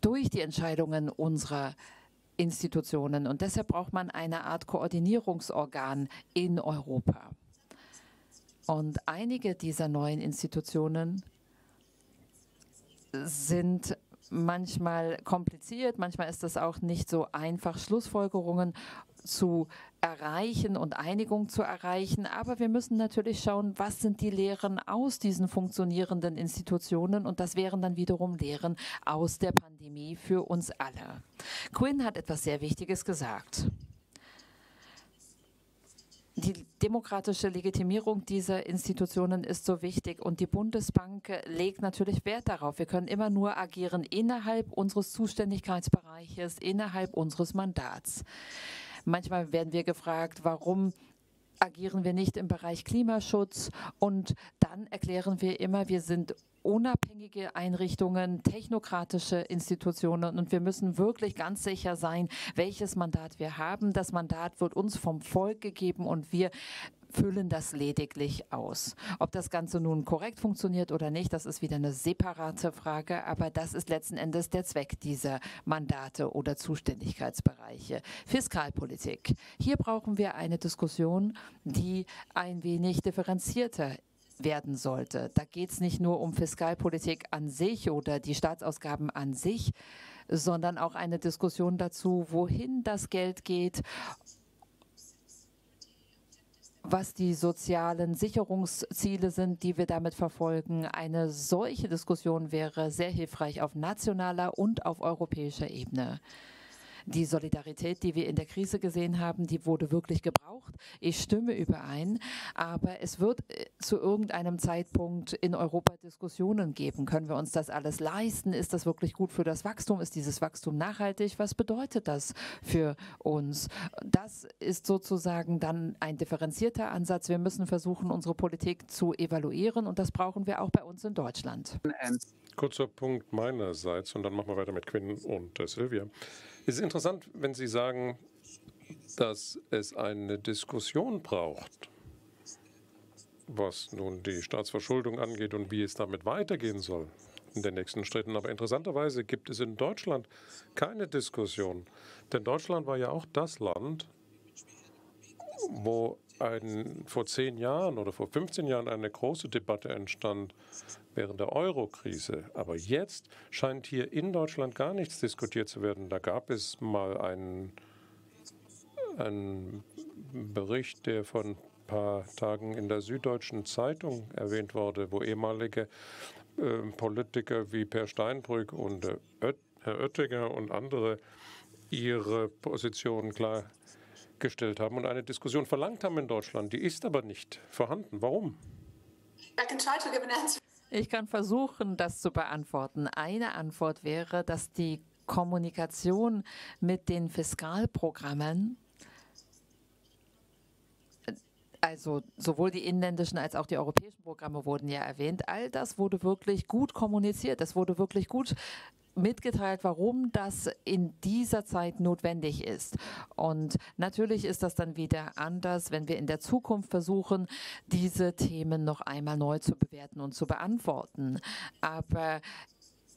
durch die Entscheidungen unserer Institutionen. Und deshalb braucht man eine Art Koordinierungsorgan in Europa. Und einige dieser neuen Institutionen sind manchmal kompliziert, manchmal ist es auch nicht so einfach, Schlussfolgerungen zu erreichen und Einigung zu erreichen. Aber wir müssen natürlich schauen, was sind die Lehren aus diesen funktionierenden Institutionen. Und das wären dann wiederum Lehren aus der Pandemie für uns alle. Quinn hat etwas sehr Wichtiges gesagt. Die demokratische Legitimierung dieser Institutionen ist so wichtig und die Bundesbank legt natürlich Wert darauf. Wir können immer nur agieren innerhalb unseres Zuständigkeitsbereiches, innerhalb unseres Mandats. Manchmal werden wir gefragt, warum agieren wir nicht im Bereich Klimaschutz und dann erklären wir immer, wir sind unabhängige Einrichtungen, technokratische Institutionen und wir müssen wirklich ganz sicher sein, welches Mandat wir haben. Das Mandat wird uns vom Volk gegeben und wir füllen das lediglich aus. Ob das Ganze nun korrekt funktioniert oder nicht, das ist wieder eine separate Frage, aber das ist letzten Endes der Zweck dieser Mandate oder Zuständigkeitsbereiche. Fiskalpolitik. Hier brauchen wir eine Diskussion, die ein wenig differenzierter werden sollte. Da geht es nicht nur um Fiskalpolitik an sich oder die Staatsausgaben an sich, sondern auch eine Diskussion dazu, wohin das Geld geht was die sozialen Sicherungsziele sind, die wir damit verfolgen. Eine solche Diskussion wäre sehr hilfreich auf nationaler und auf europäischer Ebene. Die Solidarität, die wir in der Krise gesehen haben, die wurde wirklich gebraucht. Ich stimme überein, aber es wird äh, zu irgendeinem Zeitpunkt in Europa Diskussionen geben. Können wir uns das alles leisten? Ist das wirklich gut für das Wachstum? Ist dieses Wachstum nachhaltig? Was bedeutet das für uns? Das ist sozusagen dann ein differenzierter Ansatz. Wir müssen versuchen, unsere Politik zu evaluieren und das brauchen wir auch bei uns in Deutschland. Kurzer Punkt meinerseits und dann machen wir weiter mit Quinn und äh, Silvia. Es ist interessant, wenn Sie sagen, dass es eine Diskussion braucht, was nun die Staatsverschuldung angeht und wie es damit weitergehen soll in den nächsten Schritten. Aber interessanterweise gibt es in Deutschland keine Diskussion. Denn Deutschland war ja auch das Land, wo ein, vor zehn Jahren oder vor 15 Jahren eine große Debatte entstand während der Euro-Krise. Aber jetzt scheint hier in Deutschland gar nichts diskutiert zu werden. Da gab es mal einen, einen Bericht, der vor ein paar Tagen in der Süddeutschen Zeitung erwähnt wurde, wo ehemalige äh, Politiker wie Per Steinbrück und äh, Herr Oettinger und andere ihre Position klargestellt haben und eine Diskussion verlangt haben in Deutschland. Die ist aber nicht vorhanden. Warum? Ich kann versuchen, das zu beantworten. Eine Antwort wäre, dass die Kommunikation mit den Fiskalprogrammen also sowohl die inländischen als auch die europäischen Programme wurden ja erwähnt. All das wurde wirklich gut kommuniziert. Es wurde wirklich gut mitgeteilt, warum das in dieser Zeit notwendig ist. Und natürlich ist das dann wieder anders, wenn wir in der Zukunft versuchen, diese Themen noch einmal neu zu bewerten und zu beantworten. Aber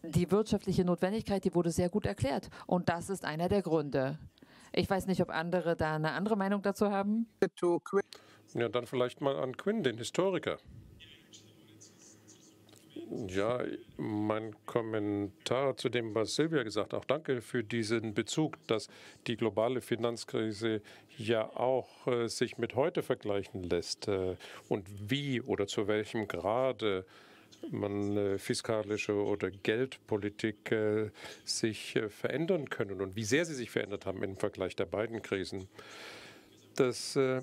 die wirtschaftliche Notwendigkeit, die wurde sehr gut erklärt. Und das ist einer der Gründe. Ich weiß nicht, ob andere da eine andere Meinung dazu haben. Ja, dann vielleicht mal an Quinn, den Historiker. Ja, mein Kommentar zu dem, was Silvia gesagt hat, auch danke für diesen Bezug, dass die globale Finanzkrise ja auch äh, sich mit heute vergleichen lässt äh, und wie oder zu welchem Grade man äh, fiskalische oder Geldpolitik äh, sich äh, verändern können und wie sehr sie sich verändert haben im Vergleich der beiden Krisen. Das äh,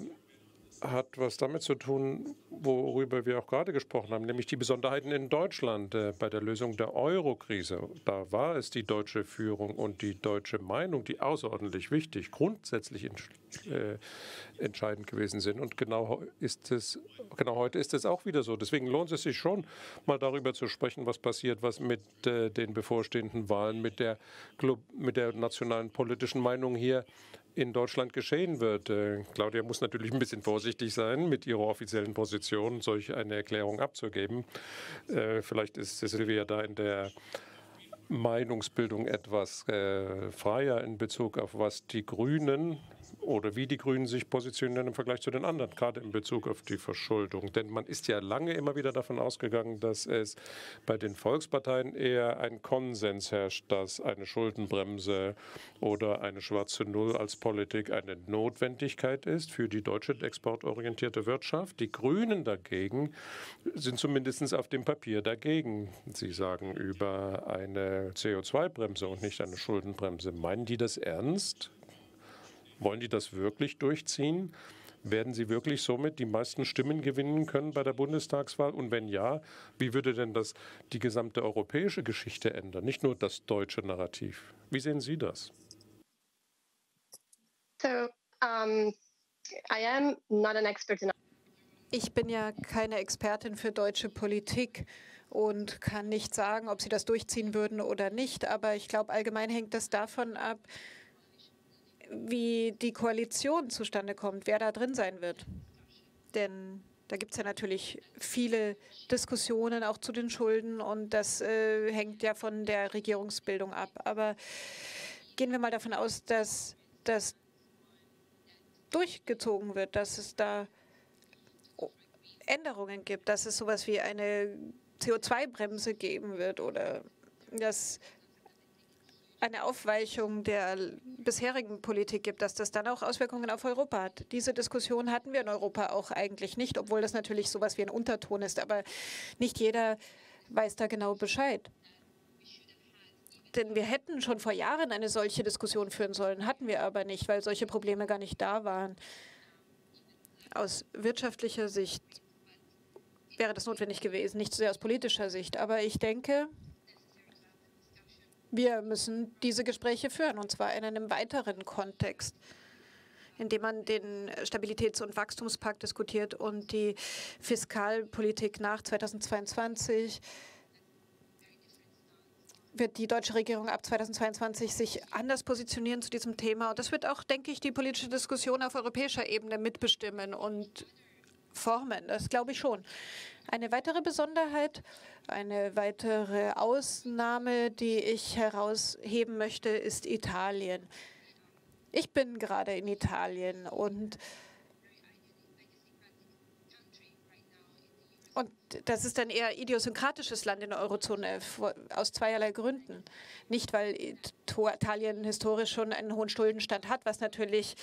hat was damit zu tun, worüber wir auch gerade gesprochen haben, nämlich die Besonderheiten in Deutschland äh, bei der Lösung der Euro-Krise. Da war es die deutsche Führung und die deutsche Meinung, die außerordentlich wichtig, grundsätzlich äh, entscheidend gewesen sind. Und genau, ist es, genau heute ist es auch wieder so. Deswegen lohnt es sich schon, mal darüber zu sprechen, was passiert, was mit äh, den bevorstehenden Wahlen, mit der, mit der nationalen politischen Meinung hier in Deutschland geschehen wird. Äh, Claudia muss natürlich ein bisschen vorsichtig sein, mit ihrer offiziellen Position solch eine Erklärung abzugeben. Äh, vielleicht ist Silvia da in der Meinungsbildung etwas äh, freier in Bezug auf was die Grünen oder wie die Grünen sich positionieren im Vergleich zu den anderen, gerade in Bezug auf die Verschuldung. Denn man ist ja lange immer wieder davon ausgegangen, dass es bei den Volksparteien eher ein Konsens herrscht, dass eine Schuldenbremse oder eine schwarze Null als Politik eine Notwendigkeit ist für die deutsche exportorientierte Wirtschaft. Die Grünen dagegen sind zumindest auf dem Papier dagegen. Sie sagen über eine CO2-Bremse und nicht eine Schuldenbremse. Meinen die das ernst? Wollen die das wirklich durchziehen? Werden Sie wirklich somit die meisten Stimmen gewinnen können bei der Bundestagswahl? Und wenn ja, wie würde denn das die gesamte europäische Geschichte ändern, nicht nur das deutsche Narrativ? Wie sehen Sie das? So, um, I am not an expert in ich bin ja keine Expertin für deutsche Politik und kann nicht sagen, ob sie das durchziehen würden oder nicht. Aber ich glaube, allgemein hängt das davon ab, wie die Koalition zustande kommt, wer da drin sein wird. Denn da gibt es ja natürlich viele Diskussionen auch zu den Schulden und das äh, hängt ja von der Regierungsbildung ab. Aber gehen wir mal davon aus, dass das durchgezogen wird, dass es da Änderungen gibt, dass es sowas wie eine CO2-Bremse geben wird oder dass eine Aufweichung der bisherigen Politik gibt, dass das dann auch Auswirkungen auf Europa hat. Diese Diskussion hatten wir in Europa auch eigentlich nicht, obwohl das natürlich so etwas wie ein Unterton ist. Aber nicht jeder weiß da genau Bescheid. Denn wir hätten schon vor Jahren eine solche Diskussion führen sollen, hatten wir aber nicht, weil solche Probleme gar nicht da waren. Aus wirtschaftlicher Sicht wäre das notwendig gewesen, nicht so sehr aus politischer Sicht. Aber ich denke, wir müssen diese Gespräche führen, und zwar in einem weiteren Kontext, indem man den Stabilitäts- und Wachstumspakt diskutiert und die Fiskalpolitik nach 2022 wird die deutsche Regierung ab 2022 sich anders positionieren zu diesem Thema. Und das wird auch, denke ich, die politische Diskussion auf europäischer Ebene mitbestimmen und formen. Das glaube ich schon. Eine weitere Besonderheit, eine weitere Ausnahme, die ich herausheben möchte, ist Italien. Ich bin gerade in Italien und Und das ist ein eher idiosynkratisches Land in der Eurozone aus zweierlei Gründen. Nicht, weil Italien historisch schon einen hohen Schuldenstand hat, was natürlich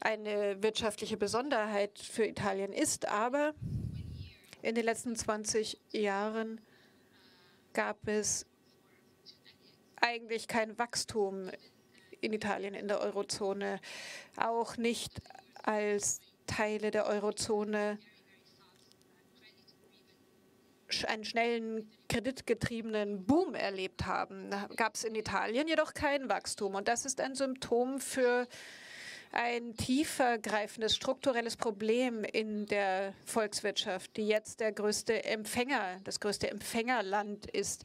eine wirtschaftliche Besonderheit für Italien ist, aber in den letzten 20 Jahren gab es eigentlich kein Wachstum in Italien in der Eurozone, auch nicht als Teile der Eurozone einen schnellen kreditgetriebenen Boom erlebt haben. Gab es in Italien jedoch kein Wachstum. Und das ist ein Symptom für ein tiefer greifendes strukturelles Problem in der Volkswirtschaft, die jetzt der größte Empfänger, das größte Empfängerland ist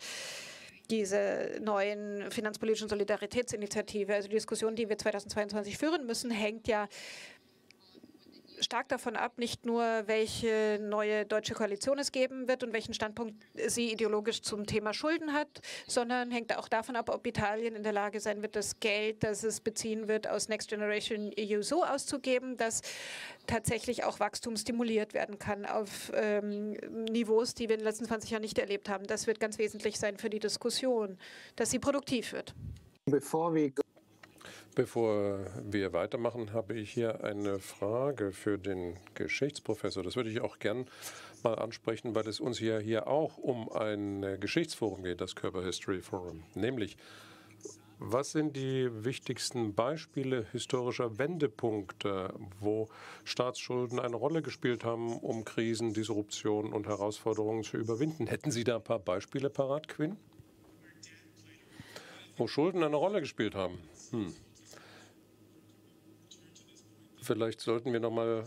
diese neuen finanzpolitischen Solidaritätsinitiative. Also die Diskussion, die wir 2022 führen müssen, hängt ja stark davon ab, nicht nur, welche neue deutsche Koalition es geben wird und welchen Standpunkt sie ideologisch zum Thema Schulden hat, sondern hängt auch davon ab, ob Italien in der Lage sein wird, das Geld, das es beziehen wird, aus Next Generation EU so auszugeben, dass tatsächlich auch Wachstum stimuliert werden kann auf ähm, Niveaus, die wir in den letzten 20 Jahren nicht erlebt haben. Das wird ganz wesentlich sein für die Diskussion, dass sie produktiv wird. Bevor wir Bevor wir weitermachen, habe ich hier eine Frage für den Geschichtsprofessor. Das würde ich auch gern mal ansprechen, weil es uns ja hier auch um ein Geschichtsforum geht, das Körper History Forum. Nämlich, was sind die wichtigsten Beispiele historischer Wendepunkte, wo Staatsschulden eine Rolle gespielt haben, um Krisen, Disruptionen und Herausforderungen zu überwinden? Hätten Sie da ein paar Beispiele parat, Quinn? Wo Schulden eine Rolle gespielt haben? Hm. Vielleicht sollten wir noch mal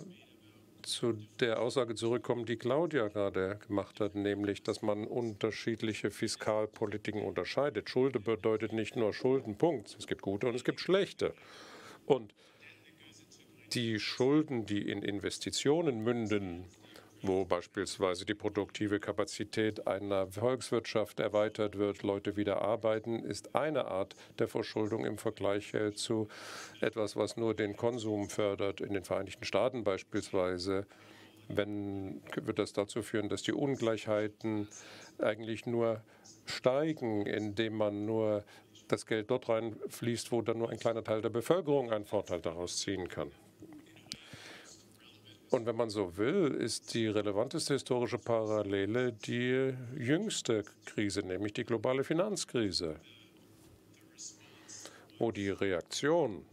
zu der Aussage zurückkommen, die Claudia gerade gemacht hat, nämlich, dass man unterschiedliche Fiskalpolitiken unterscheidet. Schulde bedeutet nicht nur Schulden, Punkt. Es gibt gute und es gibt schlechte. Und die Schulden, die in Investitionen münden, wo beispielsweise die produktive Kapazität einer Volkswirtschaft erweitert wird, Leute wieder arbeiten, ist eine Art der Verschuldung im Vergleich äh, zu etwas, was nur den Konsum fördert. In den Vereinigten Staaten beispielsweise wenn, wird das dazu führen, dass die Ungleichheiten eigentlich nur steigen, indem man nur das Geld dort reinfließt, wo dann nur ein kleiner Teil der Bevölkerung einen Vorteil daraus ziehen kann. Und wenn man so will, ist die relevanteste historische Parallele die jüngste Krise, nämlich die globale Finanzkrise, wo die Reaktion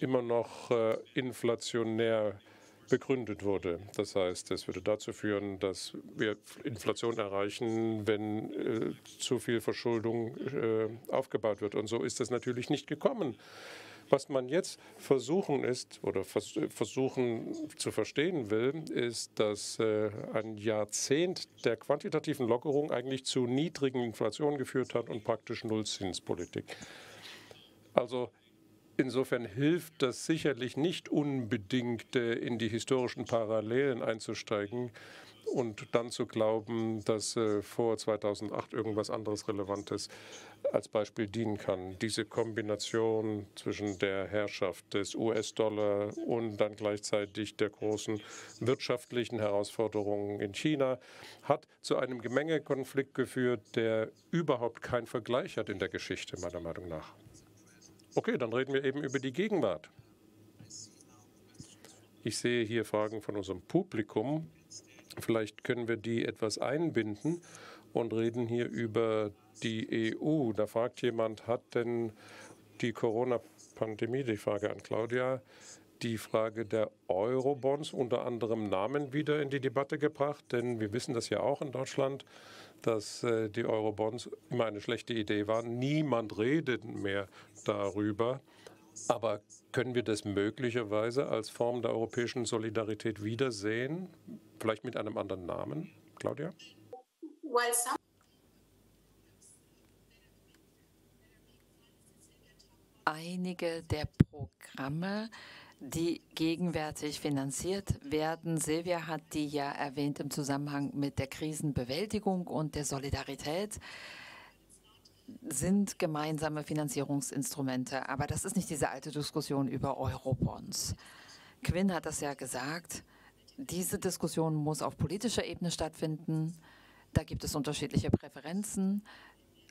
immer noch äh, inflationär begründet wurde. Das heißt, es würde dazu führen, dass wir Inflation erreichen, wenn äh, zu viel Verschuldung äh, aufgebaut wird. Und so ist es natürlich nicht gekommen. Was man jetzt versuchen ist oder versuchen zu verstehen will, ist, dass äh, ein Jahrzehnt der quantitativen Lockerung eigentlich zu niedrigen Inflationen geführt hat und praktisch Nullzinspolitik. Also Insofern hilft das sicherlich nicht unbedingt, äh, in die historischen Parallelen einzusteigen und dann zu glauben, dass äh, vor 2008 irgendwas anderes Relevantes als Beispiel dienen kann. Diese Kombination zwischen der Herrschaft des US-Dollar und dann gleichzeitig der großen wirtschaftlichen Herausforderungen in China hat zu einem Gemengekonflikt geführt, der überhaupt keinen Vergleich hat in der Geschichte, meiner Meinung nach. Okay, dann reden wir eben über die Gegenwart. Ich sehe hier Fragen von unserem Publikum. Vielleicht können wir die etwas einbinden und reden hier über die EU. Da fragt jemand, hat denn die Corona-Pandemie, die Frage an Claudia, die Frage der Eurobonds unter anderem Namen wieder in die Debatte gebracht? Denn wir wissen das ja auch in Deutschland, dass äh, die Eurobonds immer eine schlechte Idee waren. Niemand redet mehr darüber. Aber können wir das möglicherweise als Form der europäischen Solidarität wiedersehen? Vielleicht mit einem anderen Namen? Claudia? Einige der Programme, die gegenwärtig finanziert werden. Silvia hat die ja erwähnt im Zusammenhang mit der Krisenbewältigung und der Solidarität sind gemeinsame Finanzierungsinstrumente. Aber das ist nicht diese alte Diskussion über Eurobonds. Quinn hat das ja gesagt. Diese Diskussion muss auf politischer Ebene stattfinden. Da gibt es unterschiedliche Präferenzen,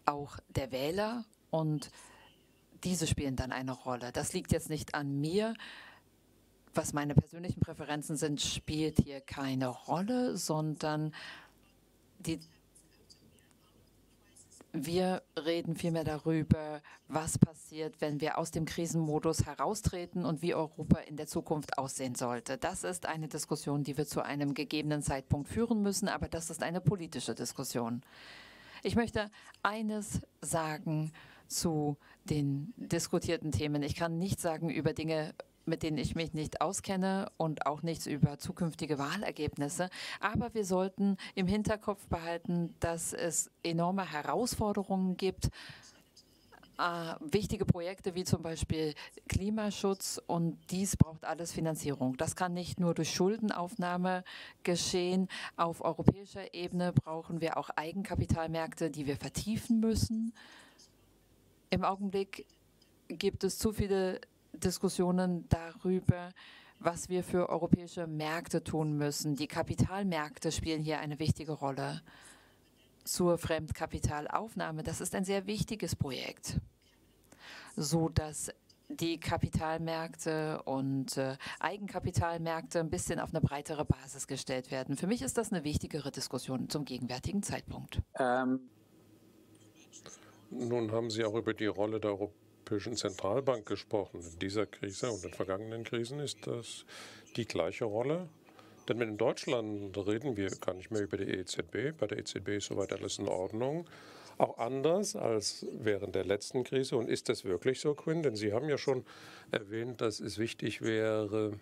auch der Wähler. Und diese spielen dann eine Rolle. Das liegt jetzt nicht an mir. Was meine persönlichen Präferenzen sind, spielt hier keine Rolle, sondern die wir reden vielmehr darüber, was passiert, wenn wir aus dem Krisenmodus heraustreten und wie Europa in der Zukunft aussehen sollte. Das ist eine Diskussion, die wir zu einem gegebenen Zeitpunkt führen müssen, aber das ist eine politische Diskussion. Ich möchte eines sagen zu den diskutierten Themen. Ich kann nichts sagen über Dinge, mit denen ich mich nicht auskenne und auch nichts über zukünftige Wahlergebnisse. Aber wir sollten im Hinterkopf behalten, dass es enorme Herausforderungen gibt äh, wichtige Projekte wie zum Beispiel Klimaschutz und dies braucht alles Finanzierung. Das kann nicht nur durch Schuldenaufnahme geschehen. Auf europäischer Ebene brauchen wir auch Eigenkapitalmärkte, die wir vertiefen müssen. Im Augenblick gibt es zu viele Diskussionen darüber, was wir für europäische Märkte tun müssen. Die Kapitalmärkte spielen hier eine wichtige Rolle zur Fremdkapitalaufnahme. Das ist ein sehr wichtiges Projekt, so dass die Kapitalmärkte und äh, Eigenkapitalmärkte ein bisschen auf eine breitere Basis gestellt werden. Für mich ist das eine wichtigere Diskussion zum gegenwärtigen Zeitpunkt. Ähm. Nun haben Sie auch über die Rolle der Europäischen Zentralbank gesprochen. In dieser Krise und in vergangenen Krisen ist das die gleiche Rolle denn in Deutschland reden wir gar nicht mehr über die EZB. Bei der EZB ist soweit alles in Ordnung. Auch anders als während der letzten Krise. Und ist das wirklich so, Quinn? Denn Sie haben ja schon erwähnt, dass es wichtig wäre,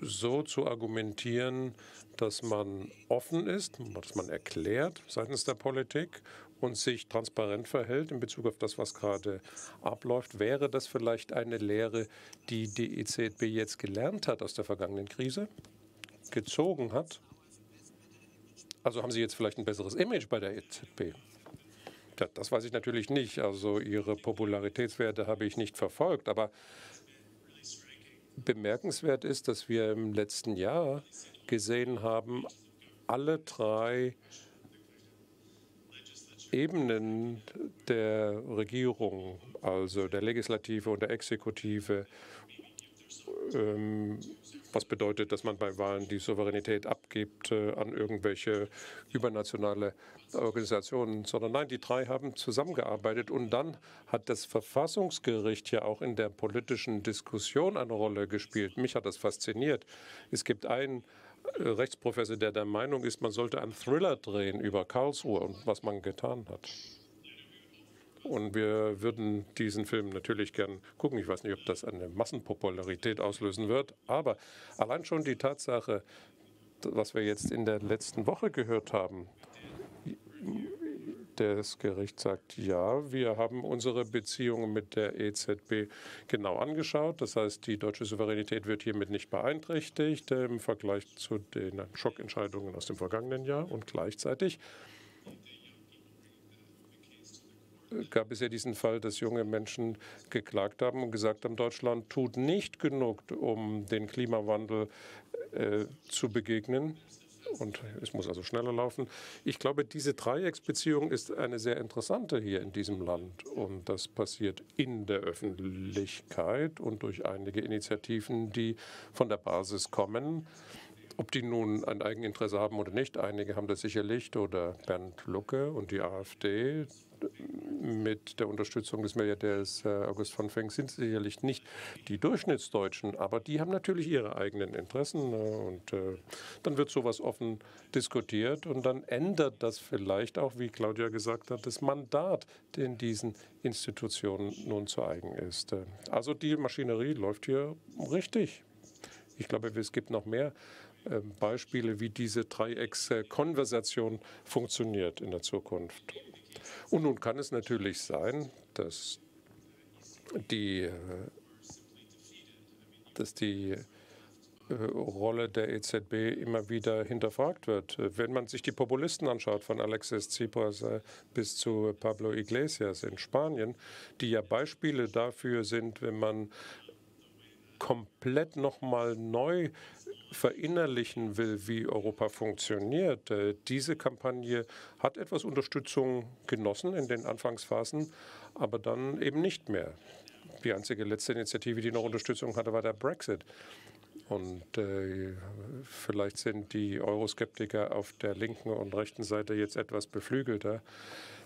so zu argumentieren, dass man offen ist, dass man erklärt seitens der Politik und sich transparent verhält in Bezug auf das, was gerade abläuft, wäre das vielleicht eine Lehre, die die EZB jetzt gelernt hat aus der vergangenen Krise, gezogen hat? Also haben Sie jetzt vielleicht ein besseres Image bei der EZB? Das weiß ich natürlich nicht. Also Ihre Popularitätswerte habe ich nicht verfolgt. Aber bemerkenswert ist, dass wir im letzten Jahr gesehen haben, alle drei Ebenen der Regierung, also der Legislative und der Exekutive, ähm, was bedeutet, dass man bei Wahlen die Souveränität abgibt äh, an irgendwelche übernationale Organisationen, sondern nein, die drei haben zusammengearbeitet und dann hat das Verfassungsgericht ja auch in der politischen Diskussion eine Rolle gespielt. Mich hat das fasziniert. Es gibt einen Rechtsprofessor, der der Meinung ist, man sollte einen Thriller drehen über Karlsruhe und was man getan hat. Und wir würden diesen Film natürlich gern gucken. Ich weiß nicht, ob das eine Massenpopularität auslösen wird, aber allein schon die Tatsache, was wir jetzt in der letzten Woche gehört haben, das Gericht sagt, ja, wir haben unsere Beziehungen mit der EZB genau angeschaut. Das heißt, die deutsche Souveränität wird hiermit nicht beeinträchtigt im Vergleich zu den Schockentscheidungen aus dem vergangenen Jahr. Und gleichzeitig gab es ja diesen Fall, dass junge Menschen geklagt haben und gesagt haben, Deutschland tut nicht genug, um den Klimawandel äh, zu begegnen und es muss also schneller laufen. Ich glaube, diese Dreiecksbeziehung ist eine sehr interessante hier in diesem Land und das passiert in der Öffentlichkeit und durch einige Initiativen, die von der Basis kommen. Ob die nun ein Eigeninteresse haben oder nicht, einige haben das sicherlich, oder Bernd Lucke und die AfD, mit der Unterstützung des Milliardärs äh, August von Feng sind sicherlich nicht die Durchschnittsdeutschen, aber die haben natürlich ihre eigenen Interessen. Äh, und äh, dann wird sowas offen diskutiert und dann ändert das vielleicht auch, wie Claudia gesagt hat, das Mandat, den diesen Institutionen nun zu eigen ist. Also die Maschinerie läuft hier richtig. Ich glaube, es gibt noch mehr Beispiele, wie diese Dreieckskonversation funktioniert in der Zukunft. Und nun kann es natürlich sein, dass die, äh, dass die äh, Rolle der EZB immer wieder hinterfragt wird. Wenn man sich die Populisten anschaut, von Alexis Tsipras äh, bis zu Pablo Iglesias in Spanien, die ja Beispiele dafür sind, wenn man komplett nochmal neu verinnerlichen will, wie Europa funktioniert. Äh, diese Kampagne hat etwas Unterstützung genossen in den Anfangsphasen, aber dann eben nicht mehr. Die einzige letzte Initiative, die noch Unterstützung hatte, war der Brexit. Und äh, vielleicht sind die Euroskeptiker auf der linken und rechten Seite jetzt etwas beflügelter.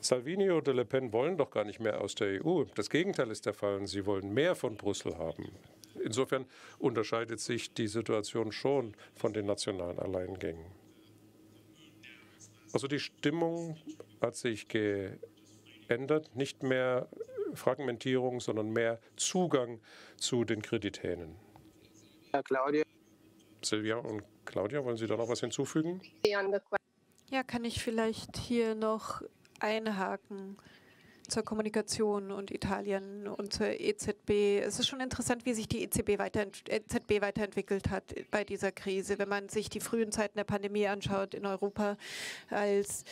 Salvini oder Le Pen wollen doch gar nicht mehr aus der EU. Das Gegenteil ist der Fall. Sie wollen mehr von Brüssel haben. Insofern unterscheidet sich die Situation schon von den nationalen Alleingängen. Also die Stimmung hat sich geändert, nicht mehr Fragmentierung, sondern mehr Zugang zu den Kreditänen. Ja, Claudia. Silvia und Claudia, wollen Sie da noch was hinzufügen? Ja, kann ich vielleicht hier noch einhaken zur Kommunikation und Italien und zur EZB. Es ist schon interessant, wie sich die EZB, weiterent EZB weiterentwickelt hat bei dieser Krise. Wenn man sich die frühen Zeiten der Pandemie anschaut in Europa, als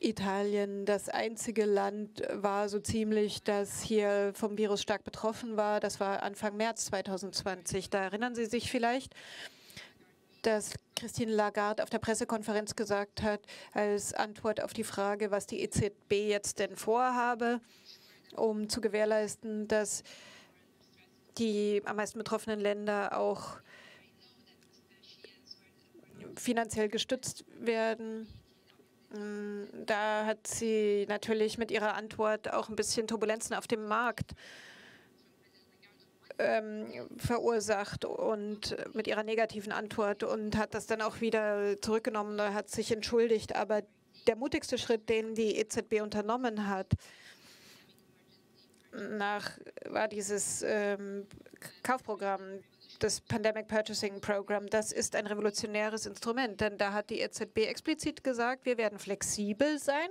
Italien das einzige Land war so ziemlich, das hier vom Virus stark betroffen war. Das war Anfang März 2020. Da erinnern Sie sich vielleicht dass Christine Lagarde auf der Pressekonferenz gesagt hat, als Antwort auf die Frage, was die EZB jetzt denn vorhabe, um zu gewährleisten, dass die am meisten betroffenen Länder auch finanziell gestützt werden. Mm, da hat sie natürlich mit ihrer Antwort auch ein bisschen Turbulenzen auf dem Markt ähm, verursacht und mit ihrer negativen Antwort und hat das dann auch wieder zurückgenommen, hat sich entschuldigt. Aber der mutigste Schritt, den die EZB unternommen hat, nach, war dieses ähm, Kaufprogramm, das Pandemic Purchasing Program. Das ist ein revolutionäres Instrument, denn da hat die EZB explizit gesagt, wir werden flexibel sein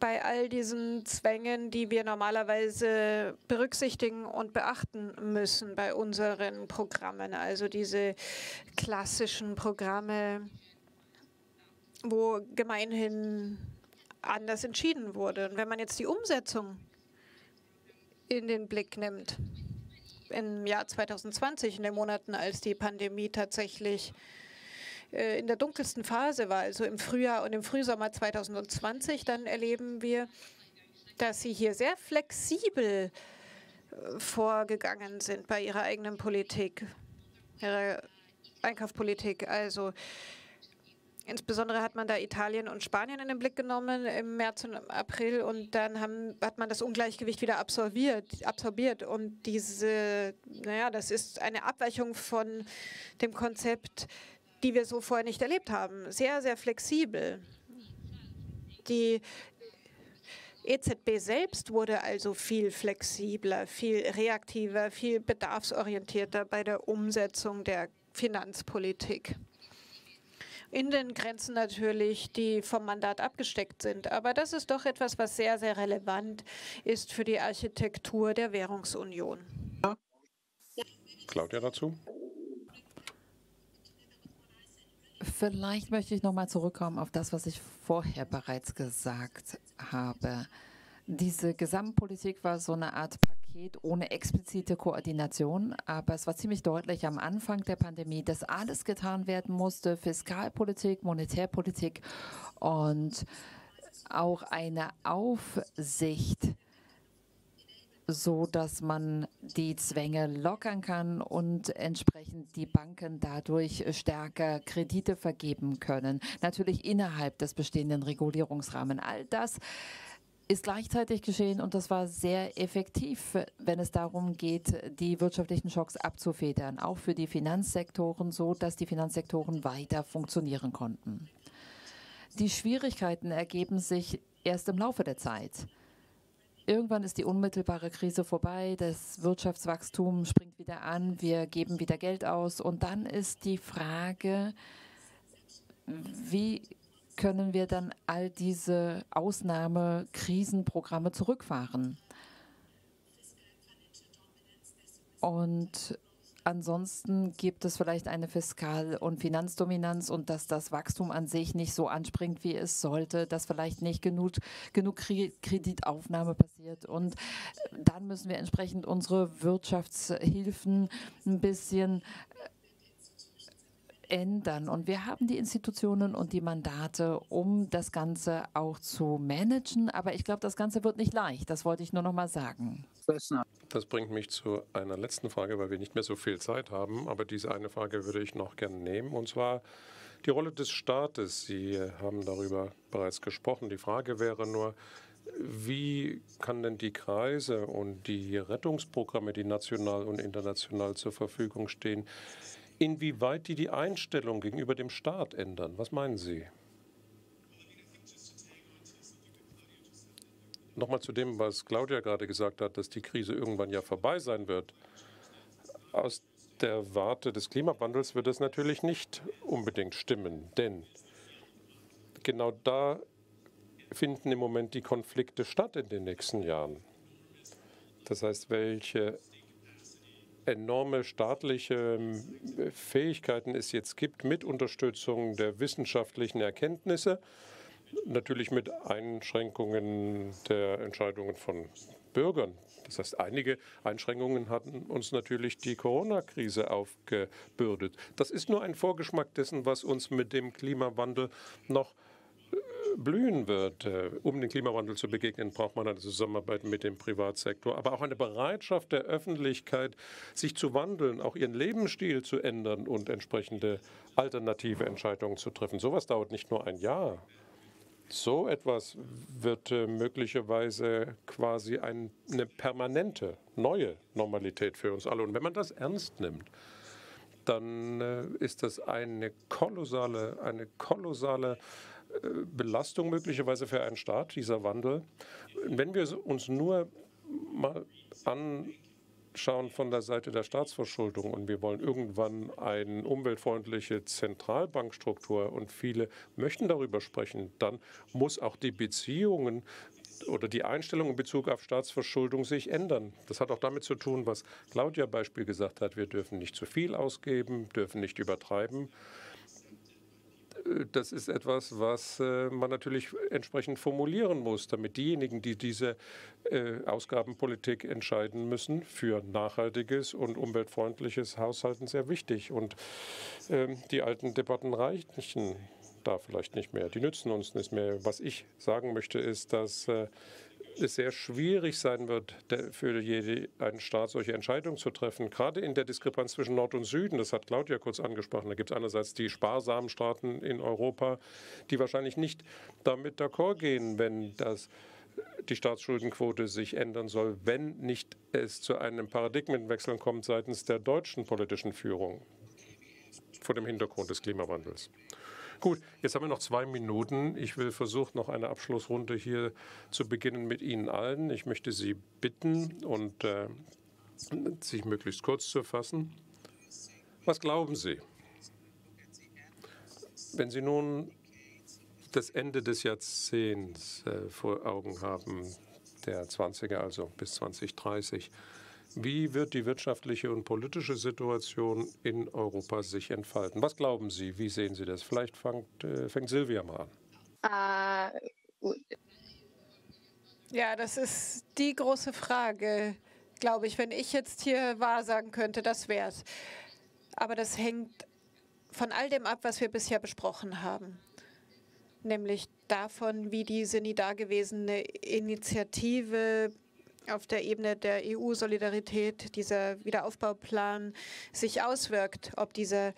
bei all diesen Zwängen, die wir normalerweise berücksichtigen und beachten müssen bei unseren Programmen. Also diese klassischen Programme, wo gemeinhin anders entschieden wurde. Und wenn man jetzt die Umsetzung in den Blick nimmt, im Jahr 2020, in den Monaten, als die Pandemie tatsächlich in der dunkelsten Phase war, also im Frühjahr und im Frühsommer 2020, dann erleben wir, dass sie hier sehr flexibel äh, vorgegangen sind bei ihrer eigenen Politik, ihrer Einkaufspolitik. Also Insbesondere hat man da Italien und Spanien in den Blick genommen im März und April und dann haben, hat man das Ungleichgewicht wieder absorbiert, absorbiert. Und diese, naja, das ist eine Abweichung von dem Konzept die wir so vorher nicht erlebt haben. Sehr, sehr flexibel. Die EZB selbst wurde also viel flexibler, viel reaktiver, viel bedarfsorientierter bei der Umsetzung der Finanzpolitik. In den Grenzen natürlich, die vom Mandat abgesteckt sind. Aber das ist doch etwas, was sehr, sehr relevant ist für die Architektur der Währungsunion. Claudia dazu? Vielleicht möchte ich nochmal zurückkommen auf das, was ich vorher bereits gesagt habe. Diese Gesamtpolitik war so eine Art Paket ohne explizite Koordination, aber es war ziemlich deutlich am Anfang der Pandemie, dass alles getan werden musste, Fiskalpolitik, Monetärpolitik und auch eine Aufsicht so dass man die Zwänge lockern kann und entsprechend die Banken dadurch stärker Kredite vergeben können. Natürlich innerhalb des bestehenden Regulierungsrahmens. All das ist gleichzeitig geschehen und das war sehr effektiv, wenn es darum geht, die wirtschaftlichen Schocks abzufedern, auch für die Finanzsektoren, so dass die Finanzsektoren weiter funktionieren konnten. Die Schwierigkeiten ergeben sich erst im Laufe der Zeit. Irgendwann ist die unmittelbare Krise vorbei, das Wirtschaftswachstum springt wieder an, wir geben wieder Geld aus und dann ist die Frage, wie können wir dann all diese Ausnahmekrisenprogramme zurückfahren? Und Ansonsten gibt es vielleicht eine Fiskal- und Finanzdominanz und dass das Wachstum an sich nicht so anspringt, wie es sollte, dass vielleicht nicht genug, genug Kreditaufnahme passiert. Und dann müssen wir entsprechend unsere Wirtschaftshilfen ein bisschen ändern. Und wir haben die Institutionen und die Mandate, um das Ganze auch zu managen. Aber ich glaube, das Ganze wird nicht leicht. Das wollte ich nur noch mal sagen. Das bringt mich zu einer letzten Frage, weil wir nicht mehr so viel Zeit haben. Aber diese eine Frage würde ich noch gerne nehmen. Und zwar die Rolle des Staates. Sie haben darüber bereits gesprochen. Die Frage wäre nur, wie kann denn die Kreise und die Rettungsprogramme, die national und international zur Verfügung stehen, inwieweit die die Einstellung gegenüber dem Staat ändern. Was meinen Sie? Nochmal zu dem, was Claudia gerade gesagt hat, dass die Krise irgendwann ja vorbei sein wird. Aus der Warte des Klimawandels wird es natürlich nicht unbedingt stimmen, denn genau da finden im Moment die Konflikte statt in den nächsten Jahren? Das heißt, welche enorme staatliche ähm, Fähigkeiten es jetzt gibt mit Unterstützung der wissenschaftlichen Erkenntnisse, natürlich mit Einschränkungen der Entscheidungen von Bürgern. Das heißt, einige Einschränkungen hatten uns natürlich die Corona-Krise aufgebürdet. Das ist nur ein Vorgeschmack dessen, was uns mit dem Klimawandel noch blühen wird. Äh, um dem Klimawandel zu begegnen, braucht man eine Zusammenarbeit mit dem Privatsektor, aber auch eine Bereitschaft der Öffentlichkeit, sich zu wandeln, auch ihren Lebensstil zu ändern und entsprechende alternative Entscheidungen zu treffen. Sowas dauert nicht nur ein Jahr. So etwas wird äh, möglicherweise quasi ein, eine permanente, neue Normalität für uns alle. Und wenn man das ernst nimmt, dann äh, ist das eine kolossale, eine kolossale Belastung möglicherweise für einen Staat, dieser Wandel. Wenn wir uns nur mal anschauen von der Seite der Staatsverschuldung und wir wollen irgendwann eine umweltfreundliche Zentralbankstruktur und viele möchten darüber sprechen, dann muss auch die Beziehungen oder die Einstellung in Bezug auf Staatsverschuldung sich ändern. Das hat auch damit zu tun, was Claudia Beispiel gesagt hat. Wir dürfen nicht zu viel ausgeben, dürfen nicht übertreiben das ist etwas, was äh, man natürlich entsprechend formulieren muss, damit diejenigen, die diese äh, Ausgabenpolitik entscheiden müssen, für nachhaltiges und umweltfreundliches Haushalten sehr wichtig. Und ähm, die alten Debatten reichen da vielleicht nicht mehr. Die nützen uns nicht mehr. Was ich sagen möchte, ist, dass äh, es sehr schwierig sein wird, für einen Staat solche Entscheidungen zu treffen. Gerade in der Diskrepanz zwischen Nord und Süden, das hat Claudia kurz angesprochen. Da gibt es einerseits die sparsamen Staaten in Europa, die wahrscheinlich nicht damit d'accord gehen, wenn das die Staatsschuldenquote sich ändern soll, wenn nicht es zu einem Paradigmenwechsel kommt seitens der deutschen politischen Führung vor dem Hintergrund des Klimawandels. Gut, jetzt haben wir noch zwei Minuten. Ich will versuchen, noch eine Abschlussrunde hier zu beginnen mit Ihnen allen. Ich möchte Sie bitten und äh, sich möglichst kurz zu fassen. Was glauben Sie? Wenn Sie nun das Ende des Jahrzehnts äh, vor Augen haben, der 20er, also bis 2030, wie wird die wirtschaftliche und politische Situation in Europa sich entfalten? Was glauben Sie? Wie sehen Sie das? Vielleicht fängt, äh, fängt Silvia mal an. Uh, ja, das ist die große Frage, glaube ich. Wenn ich jetzt hier wahr sagen könnte, das wäre es. Aber das hängt von all dem ab, was wir bisher besprochen haben. Nämlich davon, wie diese nie dagewesene Initiative auf der Ebene der EU-Solidarität dieser Wiederaufbauplan sich auswirkt, ob dieser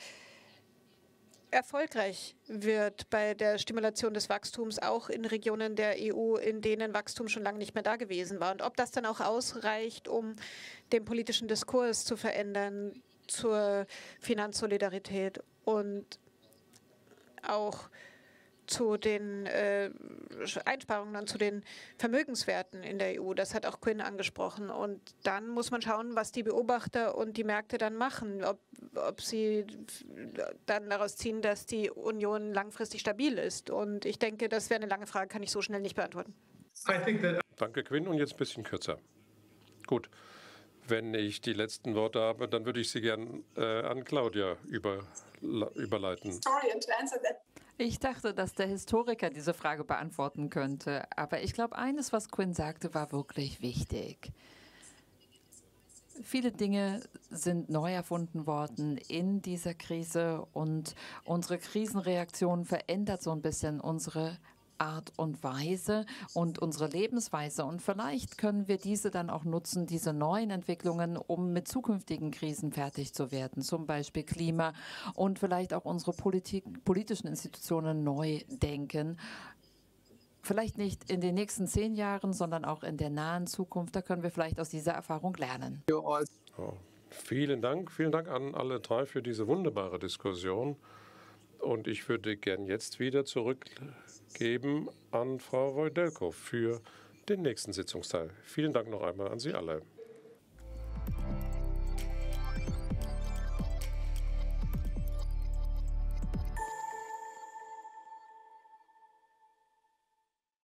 erfolgreich wird bei der Stimulation des Wachstums auch in Regionen der EU, in denen Wachstum schon lange nicht mehr da gewesen war. Und ob das dann auch ausreicht, um den politischen Diskurs zu verändern zur Finanzsolidarität und auch zu den äh, Einsparungen und zu den Vermögenswerten in der EU. Das hat auch Quinn angesprochen. Und dann muss man schauen, was die Beobachter und die Märkte dann machen, ob, ob sie dann daraus ziehen, dass die Union langfristig stabil ist. Und ich denke, das wäre eine lange Frage, kann ich so schnell nicht beantworten. Danke, Quinn. Und jetzt ein bisschen kürzer. Gut. Wenn ich die letzten Worte habe, dann würde ich sie gern äh, an Claudia über, überleiten. Ich dachte, dass der Historiker diese Frage beantworten könnte, aber ich glaube, eines, was Quinn sagte, war wirklich wichtig. Viele Dinge sind neu erfunden worden in dieser Krise und unsere Krisenreaktion verändert so ein bisschen unsere Art und Weise und unsere Lebensweise. Und vielleicht können wir diese dann auch nutzen, diese neuen Entwicklungen, um mit zukünftigen Krisen fertig zu werden, zum Beispiel Klima und vielleicht auch unsere Politik, politischen Institutionen neu denken. Vielleicht nicht in den nächsten zehn Jahren, sondern auch in der nahen Zukunft. Da können wir vielleicht aus dieser Erfahrung lernen. Oh, vielen Dank. Vielen Dank an alle drei für diese wunderbare Diskussion. Und ich würde gern jetzt wieder zurückgeben an Frau Reudelko für den nächsten Sitzungsteil. Vielen Dank noch einmal an Sie alle.